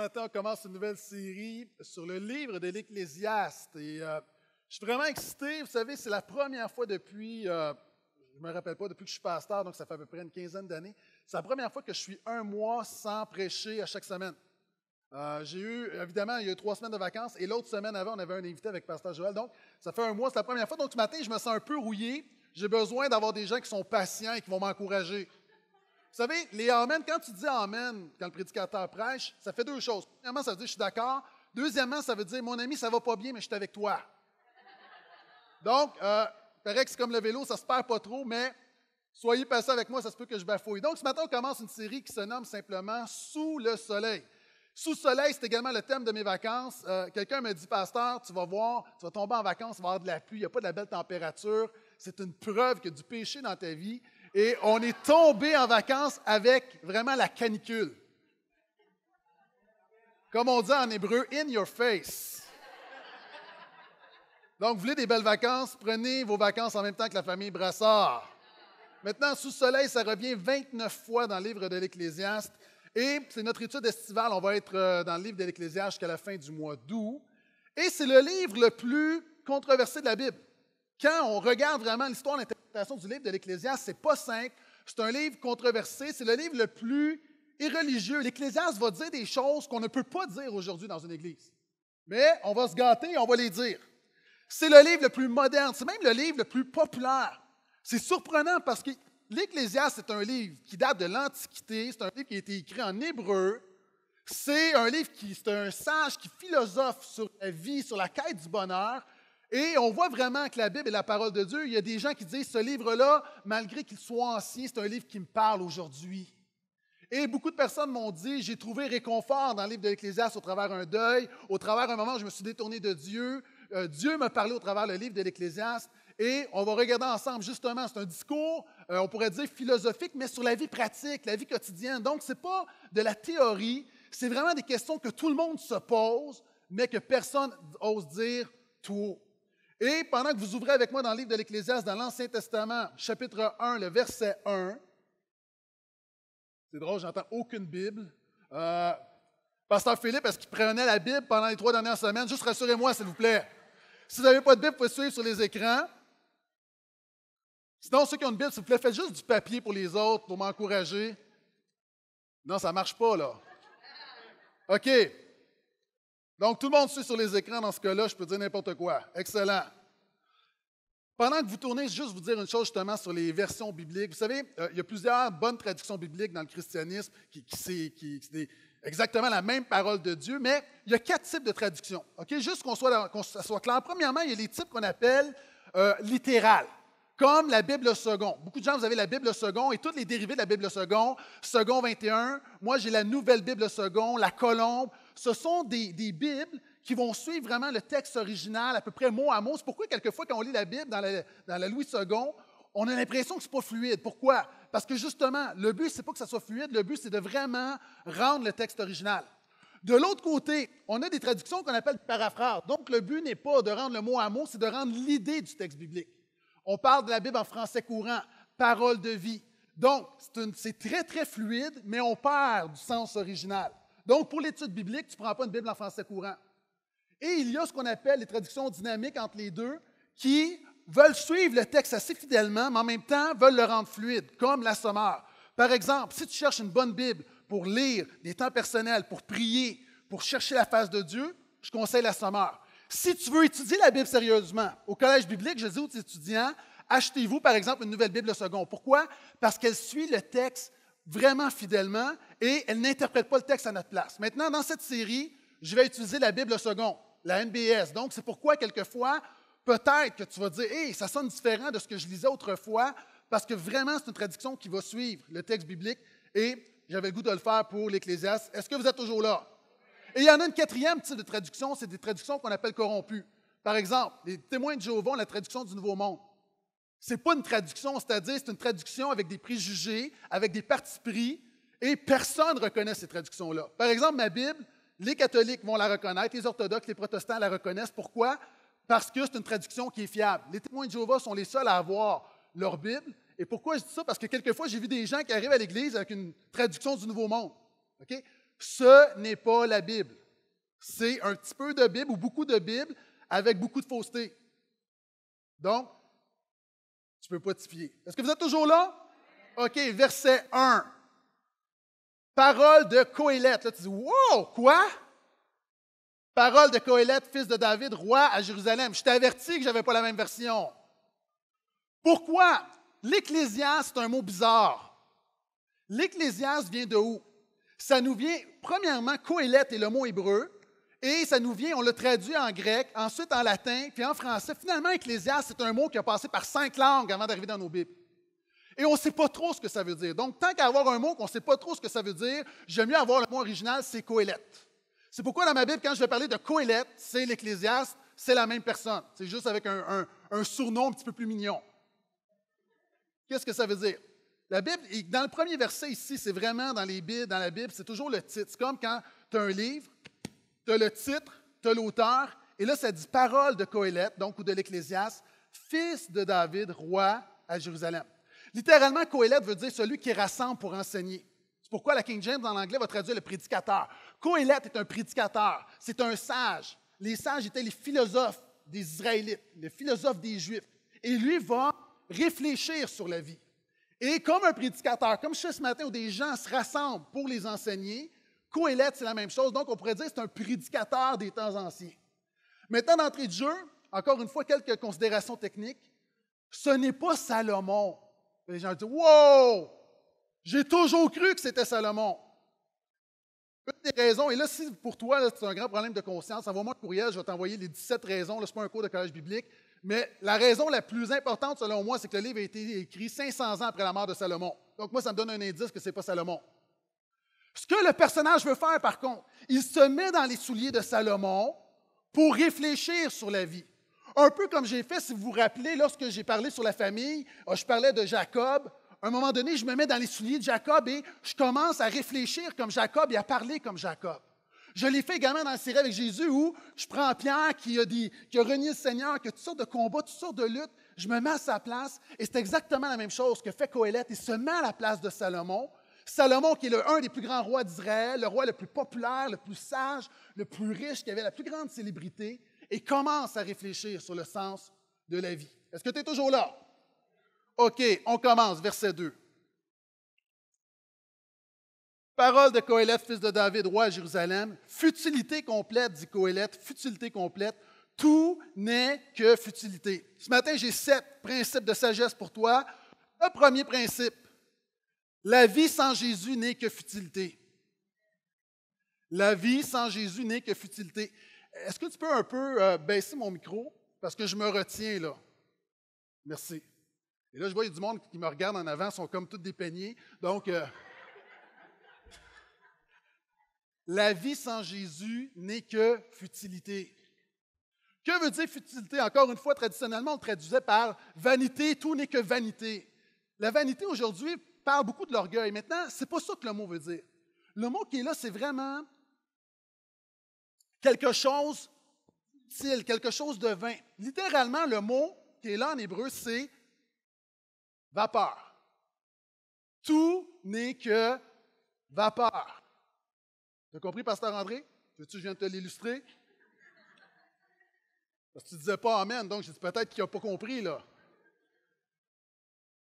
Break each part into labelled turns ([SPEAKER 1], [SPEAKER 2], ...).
[SPEAKER 1] Matin, on commence une nouvelle série sur le livre de l'Ecclésiaste. Et euh, je suis vraiment excité. Vous savez, c'est la première fois depuis, euh, je ne me rappelle pas, depuis que je suis pasteur, donc ça fait à peu près une quinzaine d'années, c'est la première fois que je suis un mois sans prêcher à chaque semaine. Euh, j'ai eu, évidemment, il y a eu trois semaines de vacances et l'autre semaine avant, on avait un invité avec Pasteur Joël. Donc, ça fait un mois, c'est la première fois. Donc, ce matin, je me sens un peu rouillé. J'ai besoin d'avoir des gens qui sont patients et qui vont m'encourager. Vous savez, les Amen, quand tu dis Amen, quand le prédicateur prêche, ça fait deux choses. Premièrement, ça veut dire je suis d'accord. Deuxièmement, ça veut dire mon ami, ça va pas bien, mais je suis avec toi. Donc, euh, paraît que c'est comme le vélo, ça se perd pas trop, mais soyez patient avec moi, ça se peut que je bafouille. Donc, ce matin, on commence une série qui se nomme simplement Sous le soleil. Sous le soleil, c'est également le thème de mes vacances. Euh, quelqu'un me dit, Pasteur, tu vas voir, tu vas tomber en vacances, il va y avoir de la pluie, il n'y a pas de la belle température. C'est une preuve a du péché dans ta vie. Et on est tombé en vacances avec vraiment la canicule. Comme on dit en hébreu, in your face. Donc, vous voulez des belles vacances? Prenez vos vacances en même temps que la famille Brassard. Maintenant, sous soleil, ça revient 29 fois dans le livre de l'Ecclésiaste. Et c'est notre étude estivale. On va être euh, dans le livre de l'Ecclésiaste jusqu'à la fin du mois d'août. Et c'est le livre le plus controversé de la Bible. Quand on regarde vraiment l'histoire, du livre de l'Ecclésiaste, c'est pas simple. C'est un livre controversé. C'est le livre le plus irreligieux. L'Ecclésiaste va dire des choses qu'on ne peut pas dire aujourd'hui dans une église. Mais on va se gâter et on va les dire. C'est le livre le plus moderne. C'est même le livre le plus populaire. C'est surprenant parce que l'Ecclésiaste, c'est un livre qui date de l'Antiquité. C'est un livre qui a été écrit en hébreu. C'est un livre qui, c'est un sage qui philosophe sur la vie, sur la quête du bonheur. Et on voit vraiment que la Bible est la parole de Dieu. Il y a des gens qui disent, ce livre-là, malgré qu'il soit ancien, c'est un livre qui me parle aujourd'hui. Et beaucoup de personnes m'ont dit, j'ai trouvé réconfort dans le livre de l'Ecclésiaste au travers un deuil, au travers un moment où je me suis détourné de Dieu. Euh, Dieu m'a parlé au travers le livre de l'Ecclésiaste. Et on va regarder ensemble, justement, c'est un discours, euh, on pourrait dire philosophique, mais sur la vie pratique, la vie quotidienne. Donc, ce n'est pas de la théorie, c'est vraiment des questions que tout le monde se pose, mais que personne n'ose dire tout haut. Et pendant que vous ouvrez avec moi dans le livre de l'Ecclésiaste, dans l'Ancien Testament, chapitre 1, le verset 1, c'est drôle, j'entends aucune Bible. Euh, Pasteur Philippe, est-ce qu'il prenait la Bible pendant les trois dernières semaines? Juste rassurez-moi, s'il vous plaît. Si vous n'avez pas de Bible, vous pouvez suivre sur les écrans. Sinon, ceux qui ont une Bible, s'il vous plaît, faites juste du papier pour les autres, pour m'encourager. Non, ça ne marche pas, là. OK. Donc, tout le monde suit sur les écrans dans ce cas-là, je peux dire n'importe quoi. Excellent. Pendant que vous tournez, juste vous dire une chose justement sur les versions bibliques. Vous savez, euh, il y a plusieurs bonnes traductions bibliques dans le christianisme qui, qui, qui, qui exactement la même parole de Dieu, mais il y a quatre types de traductions. OK? Juste qu'on soit, soit clair. Premièrement, il y a les types qu'on appelle euh, littérales comme la Bible second. Beaucoup de gens, vous avez la Bible second et toutes les dérivés de la Bible second, second 21. Moi, j'ai la nouvelle Bible second, la colombe. Ce sont des, Bibles qui vont suivre vraiment le texte original à peu près mot à mot. C'est pourquoi, quelquefois, quand on lit la Bible dans la, Louis II, on a l'impression que ce n'est pas fluide. Pourquoi? Parce que justement, le but, ce n'est pas que ça soit fluide, le but, c'est de vraiment rendre le texte original. De l'autre côté, on a des traductions qu'on appelle paraphrases. Donc, le but n'est pas de rendre le mot à mot, c'est de rendre l'idée du texte biblique. On parle de la Bible en français courant, parole de vie. Donc, c'est très, très fluide, mais on perd du sens original. Donc, pour l'étude biblique, tu ne prends pas une Bible en français courant. Et il y a ce qu'on appelle les traductions dynamiques entre les deux qui veulent suivre le texte assez fidèlement, mais en même temps veulent le rendre fluide, comme la sommeur. Par exemple, si tu cherches une bonne Bible pour lire des temps personnels, pour prier, pour chercher la face de Dieu, je conseille la sommeur. Si tu veux étudier la Bible sérieusement, au collège biblique, je dis aux étudiants, achetez-vous par exemple une nouvelle Bible seconde. Pourquoi? Parce qu'elle suit le texte vraiment fidèlement et elle n'interprète pas le texte à notre place. Maintenant, dans cette série, je vais utiliser la Bible seconde, la NBS. Donc, c'est pourquoi, quelquefois, peut-être que tu vas dire, hé, ça sonne différent de ce que je lisais autrefois, parce que vraiment, c'est une traduction qui va suivre le texte biblique et j'avais le goût de le faire pour l'Ecclésiaste. Est-ce que vous êtes toujours là? Et il y en a une quatrième type de traduction, c'est des traductions qu'on appelle corrompues. Par exemple, les témoins de Jéhovah ont la traduction du Nouveau Monde. Ce n'est pas une traduction, c'est-à-dire c'est une traduction avec des préjugés, avec des partis pris, et personne ne reconnaît ces traductions-là. Par exemple, ma Bible, les catholiques vont la reconnaître, les orthodoxes, les protestants la reconnaissent. Pourquoi? Parce que c'est une traduction qui est fiable. Les témoins de Jéhovah sont les seuls à avoir leur Bible. Et pourquoi je dis ça? Parce que quelquefois, j'ai vu des gens qui arrivent à l'Église avec une traduction du Nouveau Monde. Ce n'est pas la Bible. C'est un petit peu de Bible ou beaucoup de Bible avec beaucoup de fausseté. Donc, ne peux pas. Est-ce que vous êtes toujours là? OK, verset 1. Parole de Coëlette. Là, tu dis, wow, quoi? Parole de Coëlette, fils de David, roi à Jérusalem. Je t'ai averti que je n'avais pas la même version. Pourquoi? L'Ecclésiaste, c'est un mot bizarre. L'Ecclésiaste vient de où? Ça nous vient, premièrement, Coëlette est le mot hébreu, et ça nous vient, on l'a traduit en grec, ensuite en latin, puis en français. Finalement, Ecclésiaste, c'est un mot qui a passé par cinq langues avant d'arriver dans nos Bibles. Et on ne sait pas trop ce que ça veut dire. Donc, tant qu'à avoir un mot qu'on ne sait pas trop ce que ça veut dire, j'aime mieux avoir le mot original, c'est Coëlette. C'est pourquoi dans ma Bible, quand je vais parler de Coëlette, c'est l'Ecclésiaste, c'est la même personne. C'est juste avec un, un surnom un petit peu plus mignon. Qu'est-ce que ça veut dire? La Bible, dans le premier verset ici, c'est vraiment dans les Bibles, dans la Bible, c'est toujours le titre. C'est comme quand tu as un livre, tu as le titre, tu as l'auteur, et là, ça dit parole de Coëlette, donc, ou de l'Ecclésiaste, fils de David, roi à Jérusalem. Littéralement, Coëlette veut dire celui qui rassemble pour enseigner. C'est pourquoi la King James en anglais va traduire le prédicateur. Coëlette est un prédicateur, c'est un sage. Les sages étaient les philosophes des Israélites, les philosophes des Juifs. Et lui va réfléchir sur la vie. Et comme un prédicateur, comme je sais ce matin où des gens se rassemblent pour les enseigner, Coëlette, c'est la même chose. Donc, on pourrait dire que c'est un prédicateur des temps anciens. Maintenant, d'entrée de jeu, encore une fois, quelques considérations techniques. Ce n'est pas Salomon. Les gens disent Wow! J'ai toujours cru que c'était Salomon. Une des raisons, et là, si pour toi, c'est un grand problème de conscience, envoie-moi un courriel, je vais t'envoyer les 17 raisons. Ce n'est pas un cours de collège biblique. Mais la raison la plus importante, selon moi, c'est que le livre a été écrit 500 ans après la mort de Salomon. Donc, moi, ça me donne un indice que ce n'est pas Salomon. Ce que le personnage veut faire, par contre, il se met dans les souliers de Salomon pour réfléchir sur la vie. Un peu comme j'ai fait, si vous vous rappelez, lorsque j'ai parlé sur la famille, euh, je parlais de Jacob. À un moment donné, je me mets dans les souliers de Jacob et je commence à réfléchir comme Jacob et à parler comme Jacob. Je l'ai fait également dans la série avec Jésus où je prends Pierre qui a, dit, qui a renié le Seigneur, qui a toutes sortes de combats, toutes sortes de luttes. Je me mets à sa place et c'est exactement la même chose que fait Coëlette. Il se met à la place de Salomon. Salomon, qui est le, un des plus grands rois d'Israël, le roi le plus populaire, le plus sage, le plus riche, qui avait la plus grande célébrité, et commence à réfléchir sur le sens de la vie. Est-ce que tu es toujours là? OK, on commence, verset 2. Parole de Coëlette, fils de David, roi à Jérusalem. Futilité complète, dit Coëlette, futilité complète. Tout n'est que futilité. Ce matin, j'ai sept principes de sagesse pour toi. Le premier principe, la vie sans Jésus n'est que futilité. La vie sans Jésus n'est que futilité. Est-ce que tu peux un peu euh, baisser mon micro? Parce que je me retiens là. Merci. Et là, je vois, il y a du monde qui me regarde en avant, sont comme tous dépeignés. Donc, euh, la vie sans Jésus n'est que futilité. Que veut dire futilité? Encore une fois, traditionnellement, on le traduisait par vanité, tout n'est que vanité. La vanité aujourd'hui parle beaucoup de l'orgueil. Maintenant, ce n'est pas ça que le mot veut dire. Le mot qui est là, c'est vraiment quelque chose d'utile, quelque chose de vain. Littéralement, le mot qui est là en hébreu, c'est vapeur. Tout n'est que vapeur. Tu as compris, Pasteur André? Veux-tu que je vienne te l'illustrer? Parce que tu ne disais pas Amen, donc je dis peut-être qu'il n'a pas compris, là.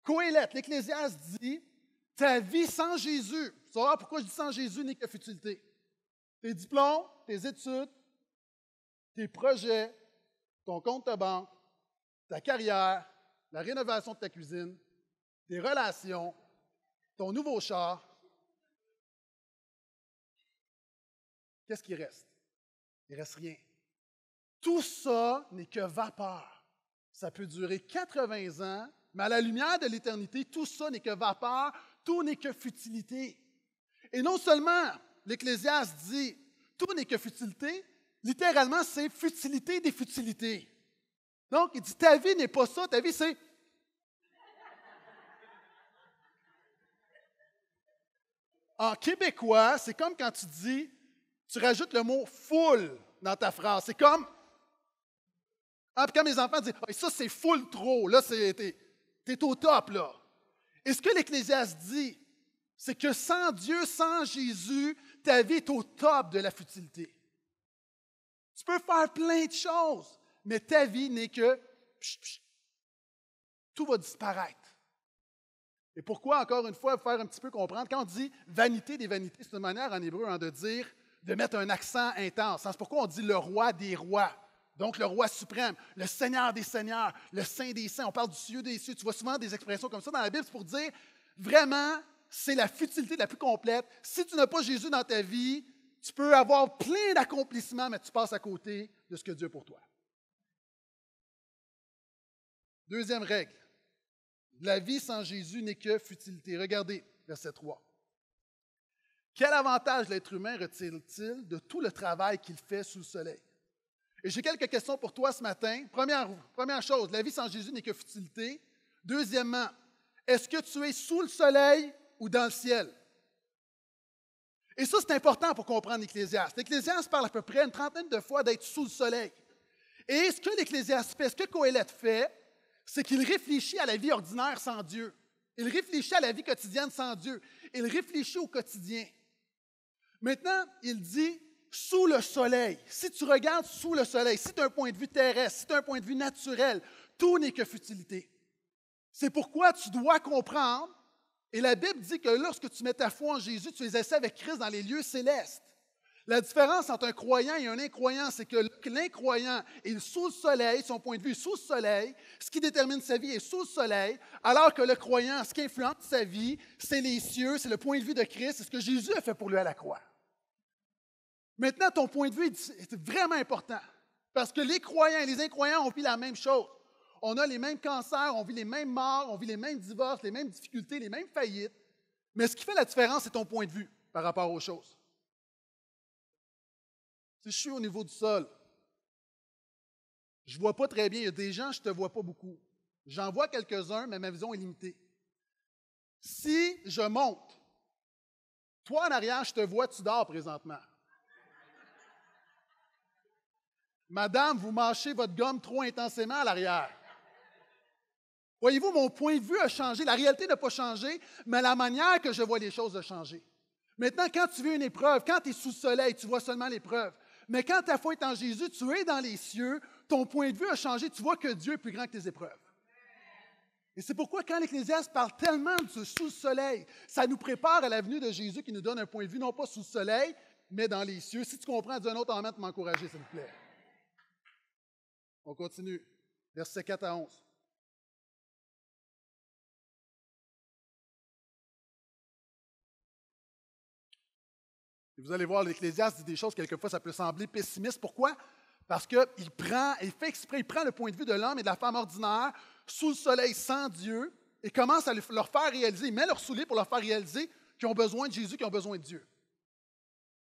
[SPEAKER 1] Coëlette, l'Ecclésiaste dit Ta vie sans Jésus, tu vas pourquoi je dis sans Jésus n'est que futilité. Tes diplômes, tes études, tes projets, ton compte de banque, ta carrière, la rénovation de ta cuisine, tes relations, ton nouveau char, qu'est-ce qui reste? Il ne reste rien. Tout ça n'est que vapeur. Ça peut durer 80 ans, mais à la lumière de l'éternité, tout ça n'est que vapeur, tout n'est que futilité. Et non seulement l'Ecclésiaste dit tout n'est que futilité, littéralement, c'est futilité des futilités. Donc, il dit ta vie n'est pas ça, ta vie c'est. En québécois, c'est comme quand tu dis tu rajoutes le mot full dans ta phrase. C'est comme. Ah, quand mes enfants disent Ça, c'est full trop, là, tu es, au top, là. Et ce que l'Ecclésiaste dit, c'est que sans Dieu, sans Jésus, ta vie est au top de la futilité. Tu peux faire plein de choses, mais ta vie n'est que... tout va disparaître. Et pourquoi, encore une fois, faire un petit peu comprendre, quand on dit vanité des vanités, c'est une manière en hébreu hein, de dire, de mettre un accent intense. C'est pourquoi on dit le roi des rois. Donc, le roi suprême, le seigneur des seigneurs, le saint des saints. On parle du cieux des cieux. Tu vois souvent des expressions comme ça dans la Bible, pour dire vraiment, c'est la futilité la plus complète. Si tu n'as pas Jésus dans ta vie, tu peux avoir plein d'accomplissements, mais tu passes à côté de ce que Dieu a pour toi. Deuxième règle, la vie sans Jésus n'est que futilité. Regardez, verset 3. Quel avantage l'être humain retire-t-il de tout le travail qu'il fait sous le soleil? Et j'ai quelques questions pour toi ce matin. Première, chose, la vie sans Jésus n'est que futilité. Deuxièmement, est-ce que tu es sous le soleil ou dans le ciel? Et ça, c'est important pour comprendre l'Ecclésiaste. L'Ecclésiaste parle à peu près une trentaine de fois d'être sous le soleil. Et ce que l'Ecclésiaste fait, ce que Coëlette fait, c'est qu'il réfléchit à la vie ordinaire sans Dieu. Il réfléchit à la vie quotidienne sans Dieu. Il réfléchit au quotidien. Maintenant, il dit sous le soleil. Si tu regardes sous le soleil, si tu as un point de vue terrestre, si tu as un point de vue naturel, tout n'est que futilité. C'est pourquoi tu dois comprendre, et la Bible dit que lorsque tu mets ta foi en Jésus, tu es assis avec Christ dans les lieux célestes. La différence entre un croyant et un incroyant, c'est que l'incroyant est sous le soleil, son point de vue est sous le soleil, ce qui détermine sa vie est sous le soleil, alors que le croyant, ce qui influence sa vie, c'est les cieux, c'est le point de vue de Christ, c'est ce que Jésus a fait pour lui à la croix. Maintenant, ton point de vue est vraiment important, parce que les croyants et les incroyants ont vu la même chose. On a les mêmes cancers, on vit les mêmes morts, on vit les mêmes divorces, les mêmes difficultés, les mêmes faillites, mais ce qui fait la différence, c'est ton point de vue par rapport aux choses. Si je suis au niveau du sol, je ne vois pas très bien. Il y a des gens, je ne te vois pas beaucoup. J'en vois quelques-uns, mais ma vision est limitée. Si je monte, toi en arrière, je te vois, tu dors présentement. Madame, vous mâchez votre gomme trop intensément à l'arrière. Voyez-vous, mon point de vue a changé. La réalité n'a pas changé, mais la manière que je vois les choses a changé. Maintenant, quand tu vis une épreuve, quand tu es sous le soleil, tu vois seulement l'épreuve. Mais quand ta foi est en Jésus, tu es dans les cieux, ton point de vue a changé, tu vois que Dieu est plus grand que tes épreuves. Et c'est pourquoi quand l'Ecclésiaste parle tellement de sous le soleil, ça nous prépare à la venue de Jésus qui nous donne un point de vue non pas sous le soleil, mais dans les cieux. Si tu comprends, dis un autre en de m'encourager, s'il vous plaît. On continue. Versets 4 à 11. Et vous allez voir, l'Ecclésiaste dit des choses, quelquefois, ça peut sembler pessimiste. Pourquoi? Parce qu'il prend, il fait exprès, il prend le point de vue de l'homme et de la femme ordinaire, sous le soleil, sans Dieu, et commence à leur faire réaliser, il met leur souliers pour leur faire réaliser qu'ils ont besoin de Jésus, qu'ils ont besoin de Dieu.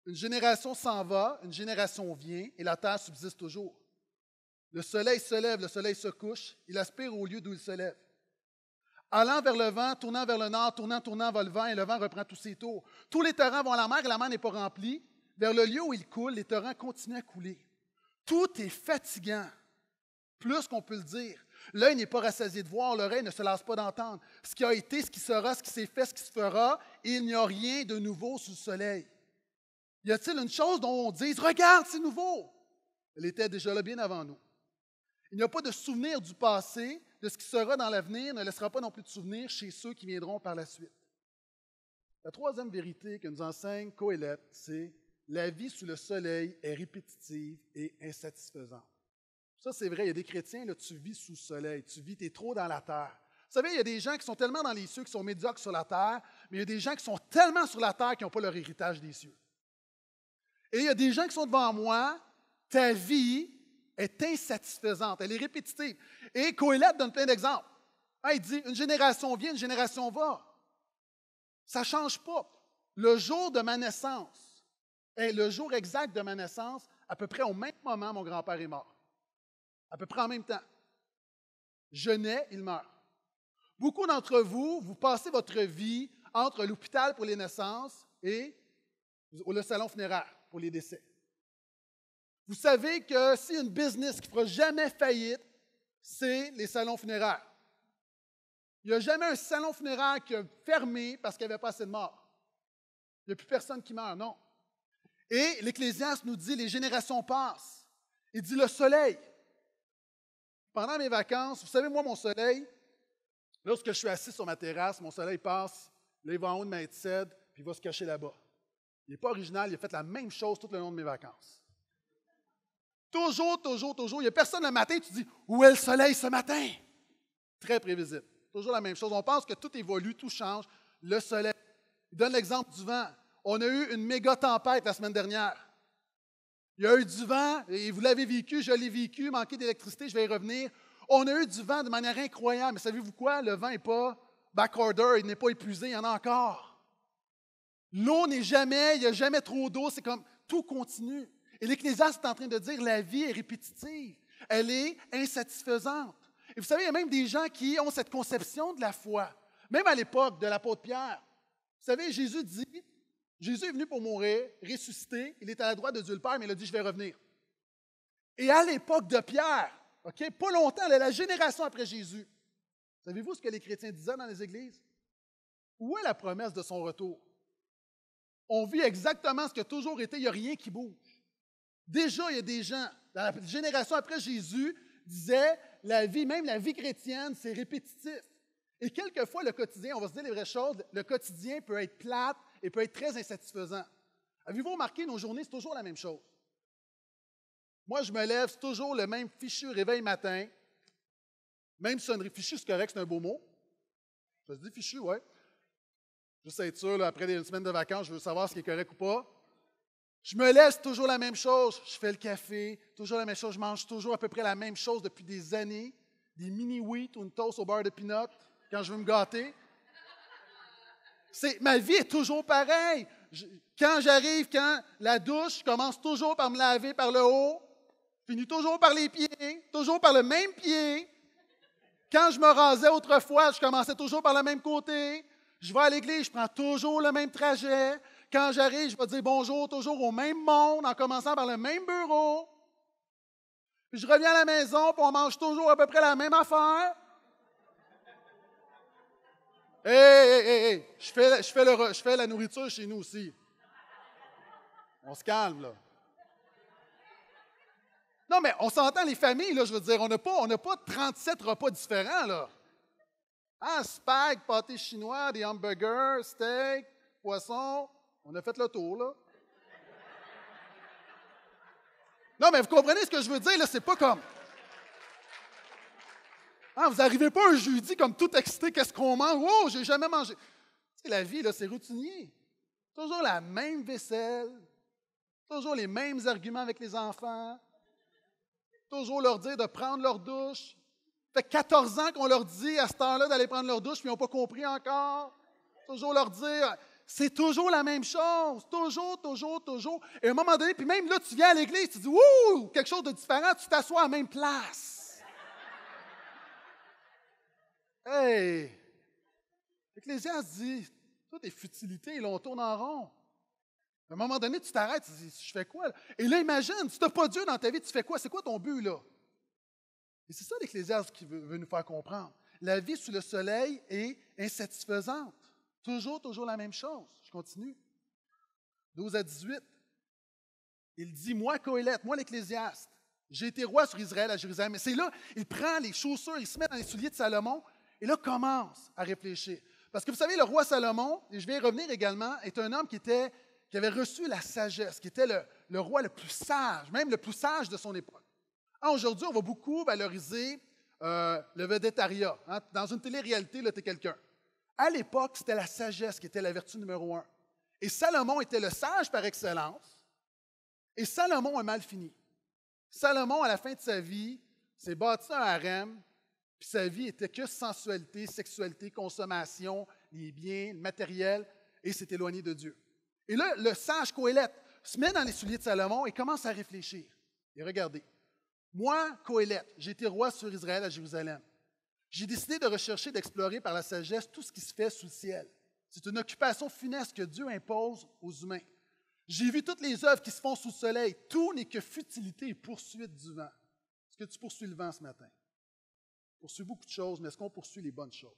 [SPEAKER 1] Une génération s'en va, une génération vient, et la terre subsiste toujours. Le soleil se lève, le soleil se couche, il aspire au lieu d'où il se lève. Allant vers le vent, tournant vers le nord, tournant, tournant va le vent, et le vent reprend tous ses tours. Tous les torrents vont à la mer, et la mer n'est pas remplie. Vers le lieu où il coule, les torrents continuent à couler. Tout est fatigant, plus qu'on peut le dire. L'œil n'est pas rassasié de voir, l'oreille ne se lasse pas d'entendre. Ce qui a été, ce qui sera, ce qui s'est fait, ce qui se fera, il n'y a rien de nouveau sous le soleil. Y a-t-il une chose dont on dise, regarde, c'est nouveau? Elle était déjà là bien avant nous. Il n'y a pas de souvenir du passé, de ce qui sera dans l'avenir ne laissera pas non plus de souvenir chez ceux qui viendront par la suite. La troisième vérité que nous enseigne Coëlette, c'est la vie sous le soleil est répétitive et insatisfaisante. Ça, c'est vrai, il y a des chrétiens, là, tu vis sous le soleil, tu vis, tu es trop dans la terre. Vous savez, il y a des gens qui sont tellement dans les cieux, qui sont médiocres sur la terre, mais il y a des gens qui sont tellement sur la terre qui n'ont pas leur héritage des cieux. Et il y a des gens qui sont devant moi, ta vie est insatisfaisante, elle est répétitive. Et Coëlette donne plein d'exemples. il dit, une génération vient, une génération va. Ça ne change pas. Le jour de ma naissance le jour exact de ma naissance, à peu près au même moment, mon grand-père est mort. À peu près en même temps. Je nais, il meurt. Beaucoup d'entre vous, vous passez votre vie entre l'hôpital pour les naissances et le salon funéraire pour les décès. Vous savez que si une business qui ne fera jamais faillite, c'est les salons funéraires. Il n'y a jamais un salon funéraire qui a fermé parce qu'il n'y avait pas assez de morts. Il n'y a plus personne qui meurt, non. Et l'Ecclésiaste nous dit les générations passent. Il dit le soleil. Pendant mes vacances, vous savez, moi, mon soleil, lorsque je suis assis sur ma terrasse, mon soleil passe, là, il va en haut de ma puis il va se cacher là-bas. Il n'est pas original, il a fait la même chose tout le long de mes vacances. Toujours, toujours, toujours. Il n'y a personne le matin, tu dis Où est le soleil ce matin? Très prévisible. Toujours la même chose. On pense que tout évolue, tout change. Le soleil. Il donne l'exemple du vent. On a eu une méga tempête la semaine dernière. Il y a eu du vent, et vous l'avez vécu, je l'ai vécu, manqué d'électricité, je vais y revenir. On a eu du vent de manière incroyable. Mais savez-vous quoi? Le vent n'est pas backorder, il n'est pas épuisé, il y en a encore. L'eau n'est jamais, il n'y a jamais trop d'eau, c'est comme tout continue. Et l'Ecclésiaste est en train de dire la vie est répétitive, elle est insatisfaisante. Et vous savez, il y a même des gens qui ont cette conception de la foi, même à l'époque de l'apôtre Pierre. Vous savez, Jésus dit Jésus est venu pour mourir, ressusciter, il est à la droite de Dieu le Père, mais il a dit Je vais revenir. Et à l'époque de Pierre, pas longtemps, la génération après Jésus, savez-vous ce que les chrétiens disaient dans les églises? Où est la promesse de son retour? On vit exactement ce qui a toujours été, il n'y a rien qui bouge. Déjà, il y a des gens, dans la génération après Jésus, disaient la vie, même la vie chrétienne, c'est répétitif. Et quelquefois, le quotidien, on va se dire les vraies choses, le quotidien peut être plate et peut être très insatisfaisant. Avez-vous remarqué, nos journées, c'est toujours la même chose? Moi, je me lève, c'est toujours le même fichu réveil matin. Même sonnerie. Fichu, c'est correct, c'est un beau mot. Ça se dit fichu, oui. Juste être sûr, après une semaine de vacances, je veux savoir ce qui est correct ou pas. Je me laisse toujours la même chose. Je fais le café, toujours la même chose. Je mange toujours à peu près la même chose depuis des années. Des mini wheat ou une toast au beurre de pinot quand je veux me gâter. Ma vie est toujours pareille. quand j'arrive, quand la douche, je commence toujours par me laver par le haut, finis toujours par les pieds, toujours par le même pied. Quand je me rasais autrefois, je commençais toujours par le même côté. Je vais à l'église, je prends toujours le même trajet. Quand j'arrive, je vais dire bonjour toujours au même monde, en commençant par le même bureau. Puis je reviens à la maison, puis on mange toujours à peu près la même affaire. Hé, hé, hé, hé, je fais, je, fais la nourriture chez nous aussi. On se calme, là. Non, mais on s'entend, les familles, là, je veux dire, on n'a pas, pas 37 repas différents, là. Ah, spag, pâté chinois, des hamburgers, steak, poisson. On a fait le tour, là. Non, mais vous comprenez ce que je veux dire, là? C'est pas comme. Ah, vous n'arrivez pas un jeudi comme tout excité, qu'est-ce qu'on mange? Oh, j'ai jamais mangé. C'est la vie, là, c'est routinier. Toujours la même vaisselle, toujours les mêmes arguments avec les enfants, toujours leur dire de prendre leur douche. Ça fait 14 ans qu'on leur dit à ce temps-là d'aller prendre leur douche, puis ils n'ont pas compris encore. Toujours leur dire, c'est toujours la même chose. Toujours, toujours, toujours. Et à un moment donné, puis même là, tu viens à l'église, tu dis, ouh, quelque chose de différent, tu t'assois à la même place. Hey! L'Ecclésiaste dit, tout est futilité, là, on tourne en rond. À un moment donné, tu t'arrêtes, tu dis, je fais quoi? Et là, imagine, si tu n'as pas Dieu dans ta vie, tu fais quoi? C'est quoi ton but, là? Et c'est ça l'Ecclésiaste qui veut nous faire comprendre. La vie sous le soleil est insatisfaisante. Toujours, toujours la même chose. Je continue. 12 à 18. Il dit, moi, Coëlette, moi, l'Ecclésiaste, j'ai été roi sur Israël à Jérusalem. Mais c'est là, il prend les chaussures, il se met dans les souliers de Salomon, et là, commence à réfléchir. Parce que vous savez, le roi Salomon, et je vais y revenir également, est un homme qui, avait reçu la sagesse, qui était le, roi le plus sage, même le plus sage de son époque. Ah, aujourd'hui, on va beaucoup valoriser euh, le vedettariat. Hein. Dans une télé-réalité, tu es quelqu'un. À l'époque, c'était la sagesse qui était la vertu numéro un. Et Salomon était le sage par excellence. Et Salomon a mal fini. Salomon, à la fin de sa vie, s'est bâti un harem, puis sa vie était que sensualité, sexualité, consommation, les biens, le matériel, et s'est éloigné de Dieu. Et là, le sage Coëlette se met dans les souliers de Salomon et commence à réfléchir. Et regardez, moi, Coëlette, été roi sur Israël à Jérusalem. J'ai décidé de rechercher, d'explorer par la sagesse tout ce qui se fait sous le ciel. C'est une occupation funeste que Dieu impose aux humains. J'ai vu toutes les œuvres qui se font sous le soleil. Tout n'est que futilité et poursuite du vent. Est-ce que tu poursuis le vent ce matin? On poursuit beaucoup de choses, mais est-ce qu'on poursuit les bonnes choses?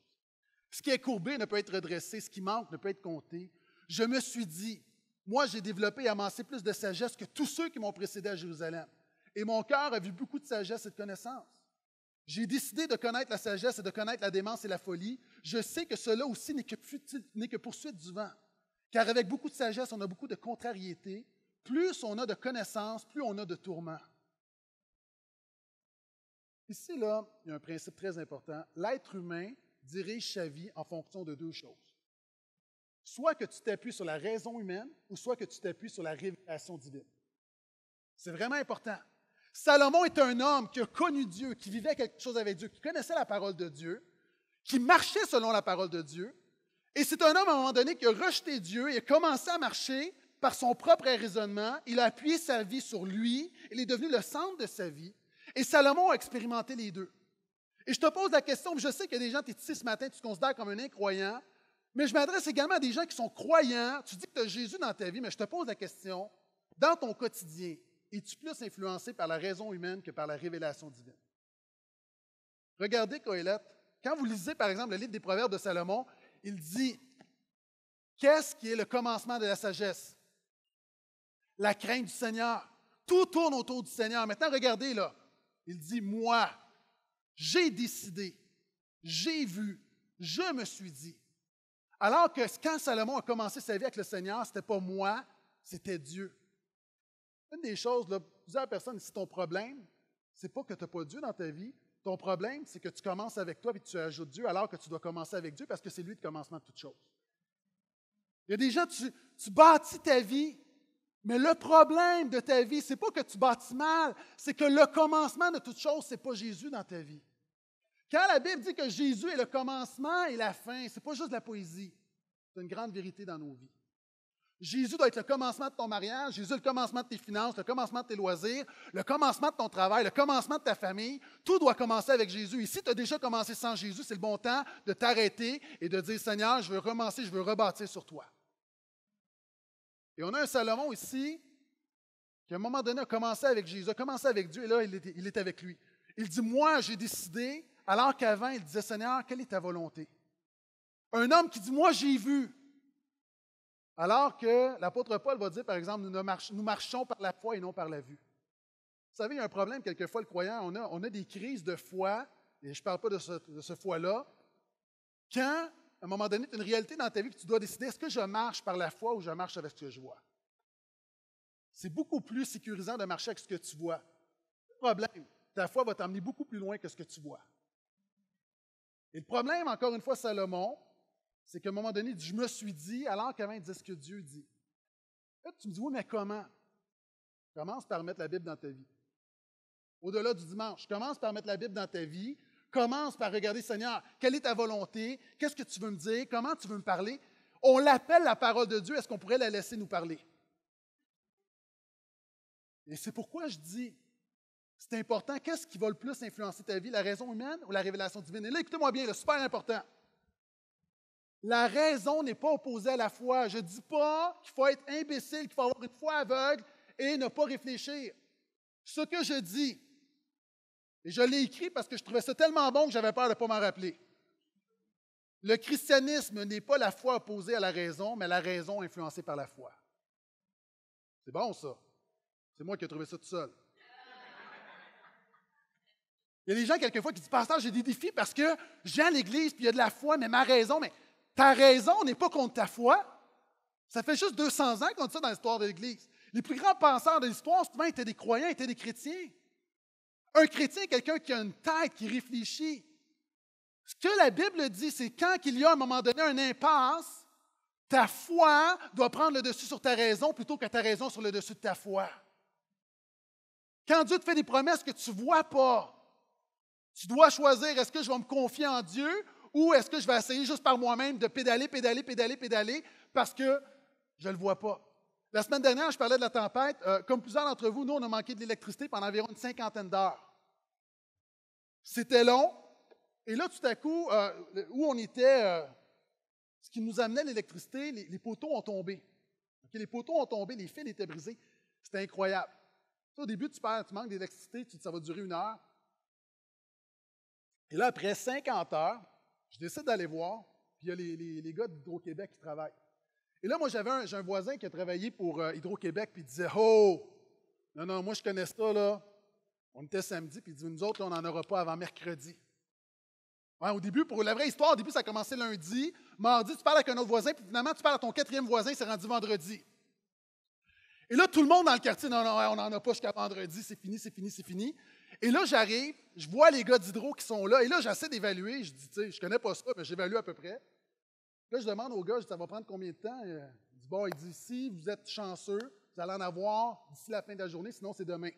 [SPEAKER 1] Ce qui est courbé ne peut être redressé, ce qui manque ne peut être compté. Je me suis dit, moi j'ai développé et amassé plus de sagesse que tous ceux qui m'ont précédé à Jérusalem. Et mon cœur a vu beaucoup de sagesse et de connaissance. J'ai décidé de connaître la sagesse et de connaître la démence et la folie. Je sais que cela aussi n'est que, poursuite du vent. Car avec beaucoup de sagesse, on a beaucoup de contrariété. Plus on a de connaissances, plus on a de tourments. Ici, là, il y a un principe très important. L'être humain dirige sa vie en fonction de deux choses. Soit que tu t'appuies sur la raison humaine, ou soit que tu t'appuies sur la révélation divine. C'est vraiment important. Salomon est un homme qui a connu Dieu, qui vivait quelque chose avec Dieu, qui connaissait la parole de Dieu, qui marchait selon la parole de Dieu. Et c'est un homme, à un moment donné, qui a rejeté Dieu et a commencé à marcher par son propre raisonnement. Il a appuyé sa vie sur lui. Il est devenu le centre de sa vie. Et Salomon a expérimenté les deux. Et je te pose la question, je sais qu'il y a des gens, tu es ici ce matin, tu te considères comme un incroyant, mais je m'adresse également à des gens qui sont croyants. Tu dis que tu as Jésus dans ta vie, mais je te pose la question, dans ton quotidien, es-tu plus influencé par la raison humaine que par la révélation divine? Regardez Coëlette. Quand vous lisez, par exemple, le livre des Proverbes de Salomon, il dit Qu'est-ce qui est le commencement de la sagesse? La crainte du Seigneur. Tout tourne autour du Seigneur. Maintenant, regardez là. Il dit Moi, j'ai décidé, j'ai vu, je me suis dit. Alors que quand Salomon a commencé sa vie avec le Seigneur, ce n'était pas moi, c'était Dieu. Une des choses, plusieurs personnes, si ton problème, c'est pas que tu n'as pas Dieu dans ta vie, ton problème, c'est que tu commences avec toi et tu ajoutes Dieu alors que tu dois commencer avec Dieu parce que c'est lui le commencement de toute chose. Il y a des gens, tu, tu bâtis ta vie, mais le problème de ta vie, ce n'est pas que tu bâtis mal, c'est que le commencement de toute chose, ce n'est pas Jésus dans ta vie. Quand la Bible dit que Jésus est le commencement et la fin, ce n'est pas juste de la poésie, c'est une grande vérité dans nos vies. Jésus doit être le commencement de ton mariage, Jésus le commencement de tes finances, le commencement de tes loisirs, le commencement de ton travail, le commencement de ta famille. Tout doit commencer avec Jésus. Et si tu as déjà commencé sans Jésus, c'est le bon temps de t'arrêter et de dire, Seigneur, je veux recommencer, je veux rebâtir sur toi. Et on a un Salomon ici qui, à un moment donné, a commencé avec Jésus, a commencé avec Dieu, et là, il est avec lui. Il dit, moi, j'ai décidé, alors qu'avant, il disait, Seigneur, quelle est ta volonté? Un homme qui dit, moi, j'ai vu. Alors que l'apôtre Paul va dire, par exemple, nous, marchons par la foi et non par la vue. Vous savez, il y a un problème quelquefois, le croyant, on a, des crises de foi, et je ne parle pas de ce, de ce foi-là, quand à un moment donné, tu as une réalité dans ta vie que tu dois décider est-ce que je marche par la foi ou je marche avec ce que je vois? C'est beaucoup plus sécurisant de marcher avec ce que tu vois. Le problème, ta foi va t'emmener beaucoup plus loin que ce que tu vois. Et le problème, encore une fois, Salomon, c'est qu'à un moment donné, je me suis dit, alors qu'avant, il disait ce que Dieu dit. Là, tu me dis, oui, mais comment? Commence par mettre la Bible dans ta vie. Au-delà du dimanche, commence par mettre la Bible dans ta vie, Commence par regarder, Seigneur, quelle est ta volonté? Qu'est-ce que tu veux me dire? Comment tu veux me parler? On l'appelle la parole de Dieu. Est-ce qu'on pourrait la laisser nous parler? Et c'est pourquoi je dis, c'est important. Qu'est-ce qui va le plus influencer ta vie, la raison humaine ou la révélation divine? Et là, écoutez-moi bien, c'est super important. La raison n'est pas opposée à la foi. Je ne dis pas qu'il faut être imbécile, qu'il faut avoir une foi aveugle et ne pas réfléchir. Ce que je dis, et je l'ai écrit parce que je trouvais ça tellement bon que j'avais peur de ne pas m'en rappeler. Le christianisme n'est pas la foi opposée à la raison, mais la raison influencée par la foi. C'est bon, ça? C'est moi qui ai trouvé ça tout seul. Il y a des gens, quelquefois, qui disent Pasteur, j'ai des défis parce que j'ai à l'Église, puis il y a de la foi, mais ma raison, mais ta raison n'est pas contre ta foi. Ça fait juste 200 ans qu'on dit ça dans l'histoire de l'Église. Les plus grands penseurs de l'histoire, souvent, étaient des croyants, étaient des chrétiens. Un chrétien est quelqu'un qui a une tête, qui réfléchit. Ce que la Bible dit, c'est quand il y a à un moment donné un impasse, ta foi doit prendre le dessus sur ta raison plutôt que ta raison sur le dessus de ta foi. Quand Dieu te fait des promesses que tu ne vois pas, tu dois choisir est-ce que je vais me confier en Dieu ou est-ce que je vais essayer juste par moi-même de pédaler, pédaler, pédaler, pédaler parce que je ne le vois pas? La semaine dernière, je parlais de la tempête. Euh, comme plusieurs d'entre vous, nous, on a manqué de l'électricité pendant environ une cinquantaine d'heures. C'était long. Et là, tout à coup, euh, où on était, euh, ce qui nous amenait l'électricité, les, poteaux ont tombé. les poteaux ont tombé, les fils étaient brisés. C'était incroyable. Au début, tu, perds, tu manques d'électricité, tu dis ça va durer une heure. Et là, après 50 heures, je décide d'aller voir. Puis il y a les, les, gars d'Hydro-Québec qui travaillent. Et là, moi, j'avais un, un voisin qui a travaillé pour euh, Hydro-Québec, puis il disait Oh, non, non, moi, je connais ça, là. On était samedi, puis il dit Nous autres, là, on n'en aura pas avant mercredi. Au début, pour la vraie histoire, au début, ça a commencé lundi. Mardi, tu parles avec un autre voisin, puis finalement, tu parles à ton quatrième voisin, c'est rendu vendredi. Et là, tout le monde dans le quartier, non, non, on n'en a pas jusqu'à vendredi, c'est fini, c'est fini, c'est fini. Et là, j'arrive, je vois les gars d'Hydro qui sont là, et là, j'essaie d'évaluer. Je dis, tu sais, je connais pas ça, mais j'évalue à peu près. Là, je demande au gars, ça va prendre combien de temps? Il dit, bon, il dit, si vous êtes chanceux, vous allez en avoir d'ici la fin de la journée, sinon c'est demain.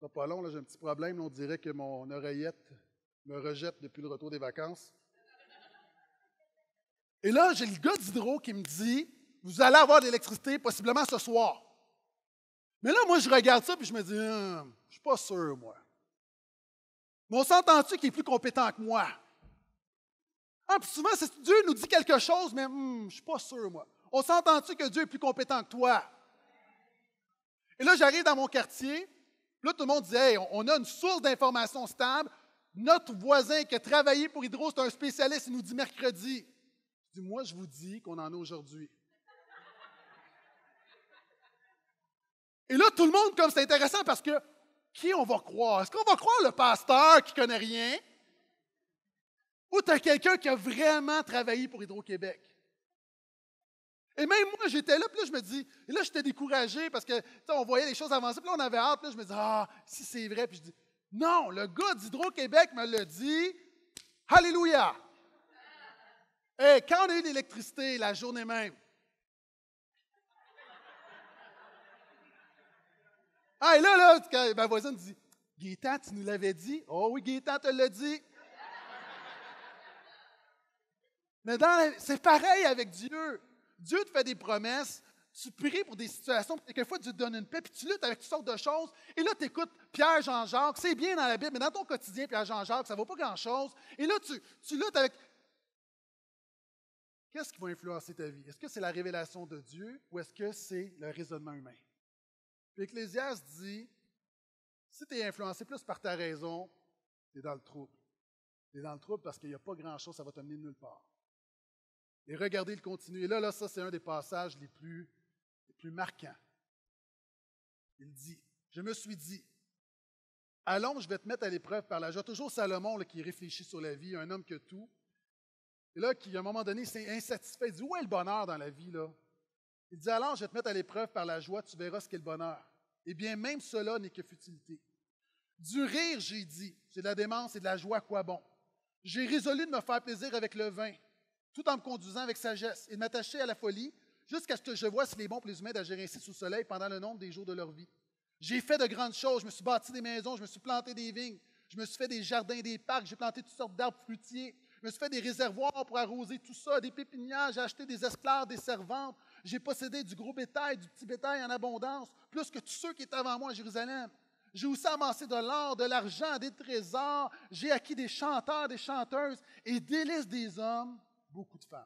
[SPEAKER 1] Ce pas long, là, j'ai un petit problème. on dirait que mon oreillette me rejette depuis le retour des vacances. Et là, j'ai le gars d'Hydro qui me dit, vous allez avoir de l'électricité possiblement ce soir. Mais là, moi, je regarde ça et je me dis, hum, je ne suis pas sûr, moi. Mais on s'entend-tu qu'il est plus compétent que moi? Ah, puis souvent, Dieu nous dit quelque chose, mais hum, je ne suis pas sûr, moi. On s'entend-tu que Dieu est plus compétent que toi? Et là, j'arrive dans mon quartier, là, tout le monde dit, hey, on a une source d'information stable. Notre voisin qui a travaillé pour Hydro, c'est un spécialiste, il nous dit mercredi. Je dis, moi, je vous dis qu'on en a aujourd'hui. Et là, tout le monde, comme c'est intéressant parce que qui on va croire? Est-ce qu'on va croire le pasteur qui ne connaît rien? Ou tu as quelqu'un qui a vraiment travaillé pour Hydro-Québec? Et même moi, j'étais là, puis là, je me dis, et là, j'étais découragé parce que, on voyait les choses avancer, puis là, on avait hâte, puis là, je me dis, ah, si c'est vrai, puis je dis, non, le gars d'Hydro-Québec me l'a dit, Alléluia! Et quand on a eu l'électricité, la journée même, Ah, et là, là, ma voisine dit Gaétan, tu nous l'avais dit? Oh oui, Gaétan te l'a dit. Mais c'est pareil avec Dieu. Dieu te fait des promesses. Tu pries pour des situations, puis quelquefois tu te donnes une paix, puis tu luttes avec toutes sortes de choses. Et là, tu écoutes Pierre Jean-Jacques. C'est bien dans la Bible, mais dans ton quotidien, Pierre Jean-Jacques, ça ne vaut pas grand-chose. Et là, tu, tu luttes avec. Qu'est-ce qui va influencer ta vie? Est-ce que c'est la révélation de Dieu ou est-ce que c'est le raisonnement humain? Puis Ecclésiaste dit, si tu es influencé plus par ta raison, tu es dans le trouble. Tu es dans le trouble parce qu'il n'y a pas grand-chose, ça va t'amener nulle part. Et regardez le continue. Et là, là, ça, c'est un des passages les plus, les plus marquants. Il dit, je me suis dit, allons, je vais te mettre à l'épreuve par la joie. Toujours Salomon qui réfléchit sur la vie, un homme que tout. Et là, qui, à un moment donné, s'est insatisfait. Il dit, où est le bonheur dans la vie, là? Il dit alors, je vais te mettre à l'épreuve par la joie, tu verras ce qu'est le bonheur. Eh bien, même cela n'est que futilité. Du rire, j'ai dit, c'est de la démence et de la joie, quoi bon? J'ai résolu de me faire plaisir avec le vin, tout en me conduisant avec sagesse, et de m'attacher à la folie, jusqu'à ce que je vois s'il est bon pour les humains d'agir ainsi sous le soleil pendant le nombre des jours de leur vie. J'ai fait de grandes choses, je me suis bâti des maisons, je me suis planté des vignes, je me suis fait des jardins, des parcs, j'ai planté toutes sortes d'arbres fruitiers, je me suis fait des réservoirs pour arroser tout ça, des pépinières, j'ai acheté des esclaves, des servantes, j'ai possédé du gros bétail, du petit bétail en abondance, plus que tous ceux qui étaient avant moi à Jérusalem. J'ai aussi amassé de l'or, de l'argent, des trésors. J'ai acquis des chanteurs, des chanteuses et délices des hommes, beaucoup de femmes.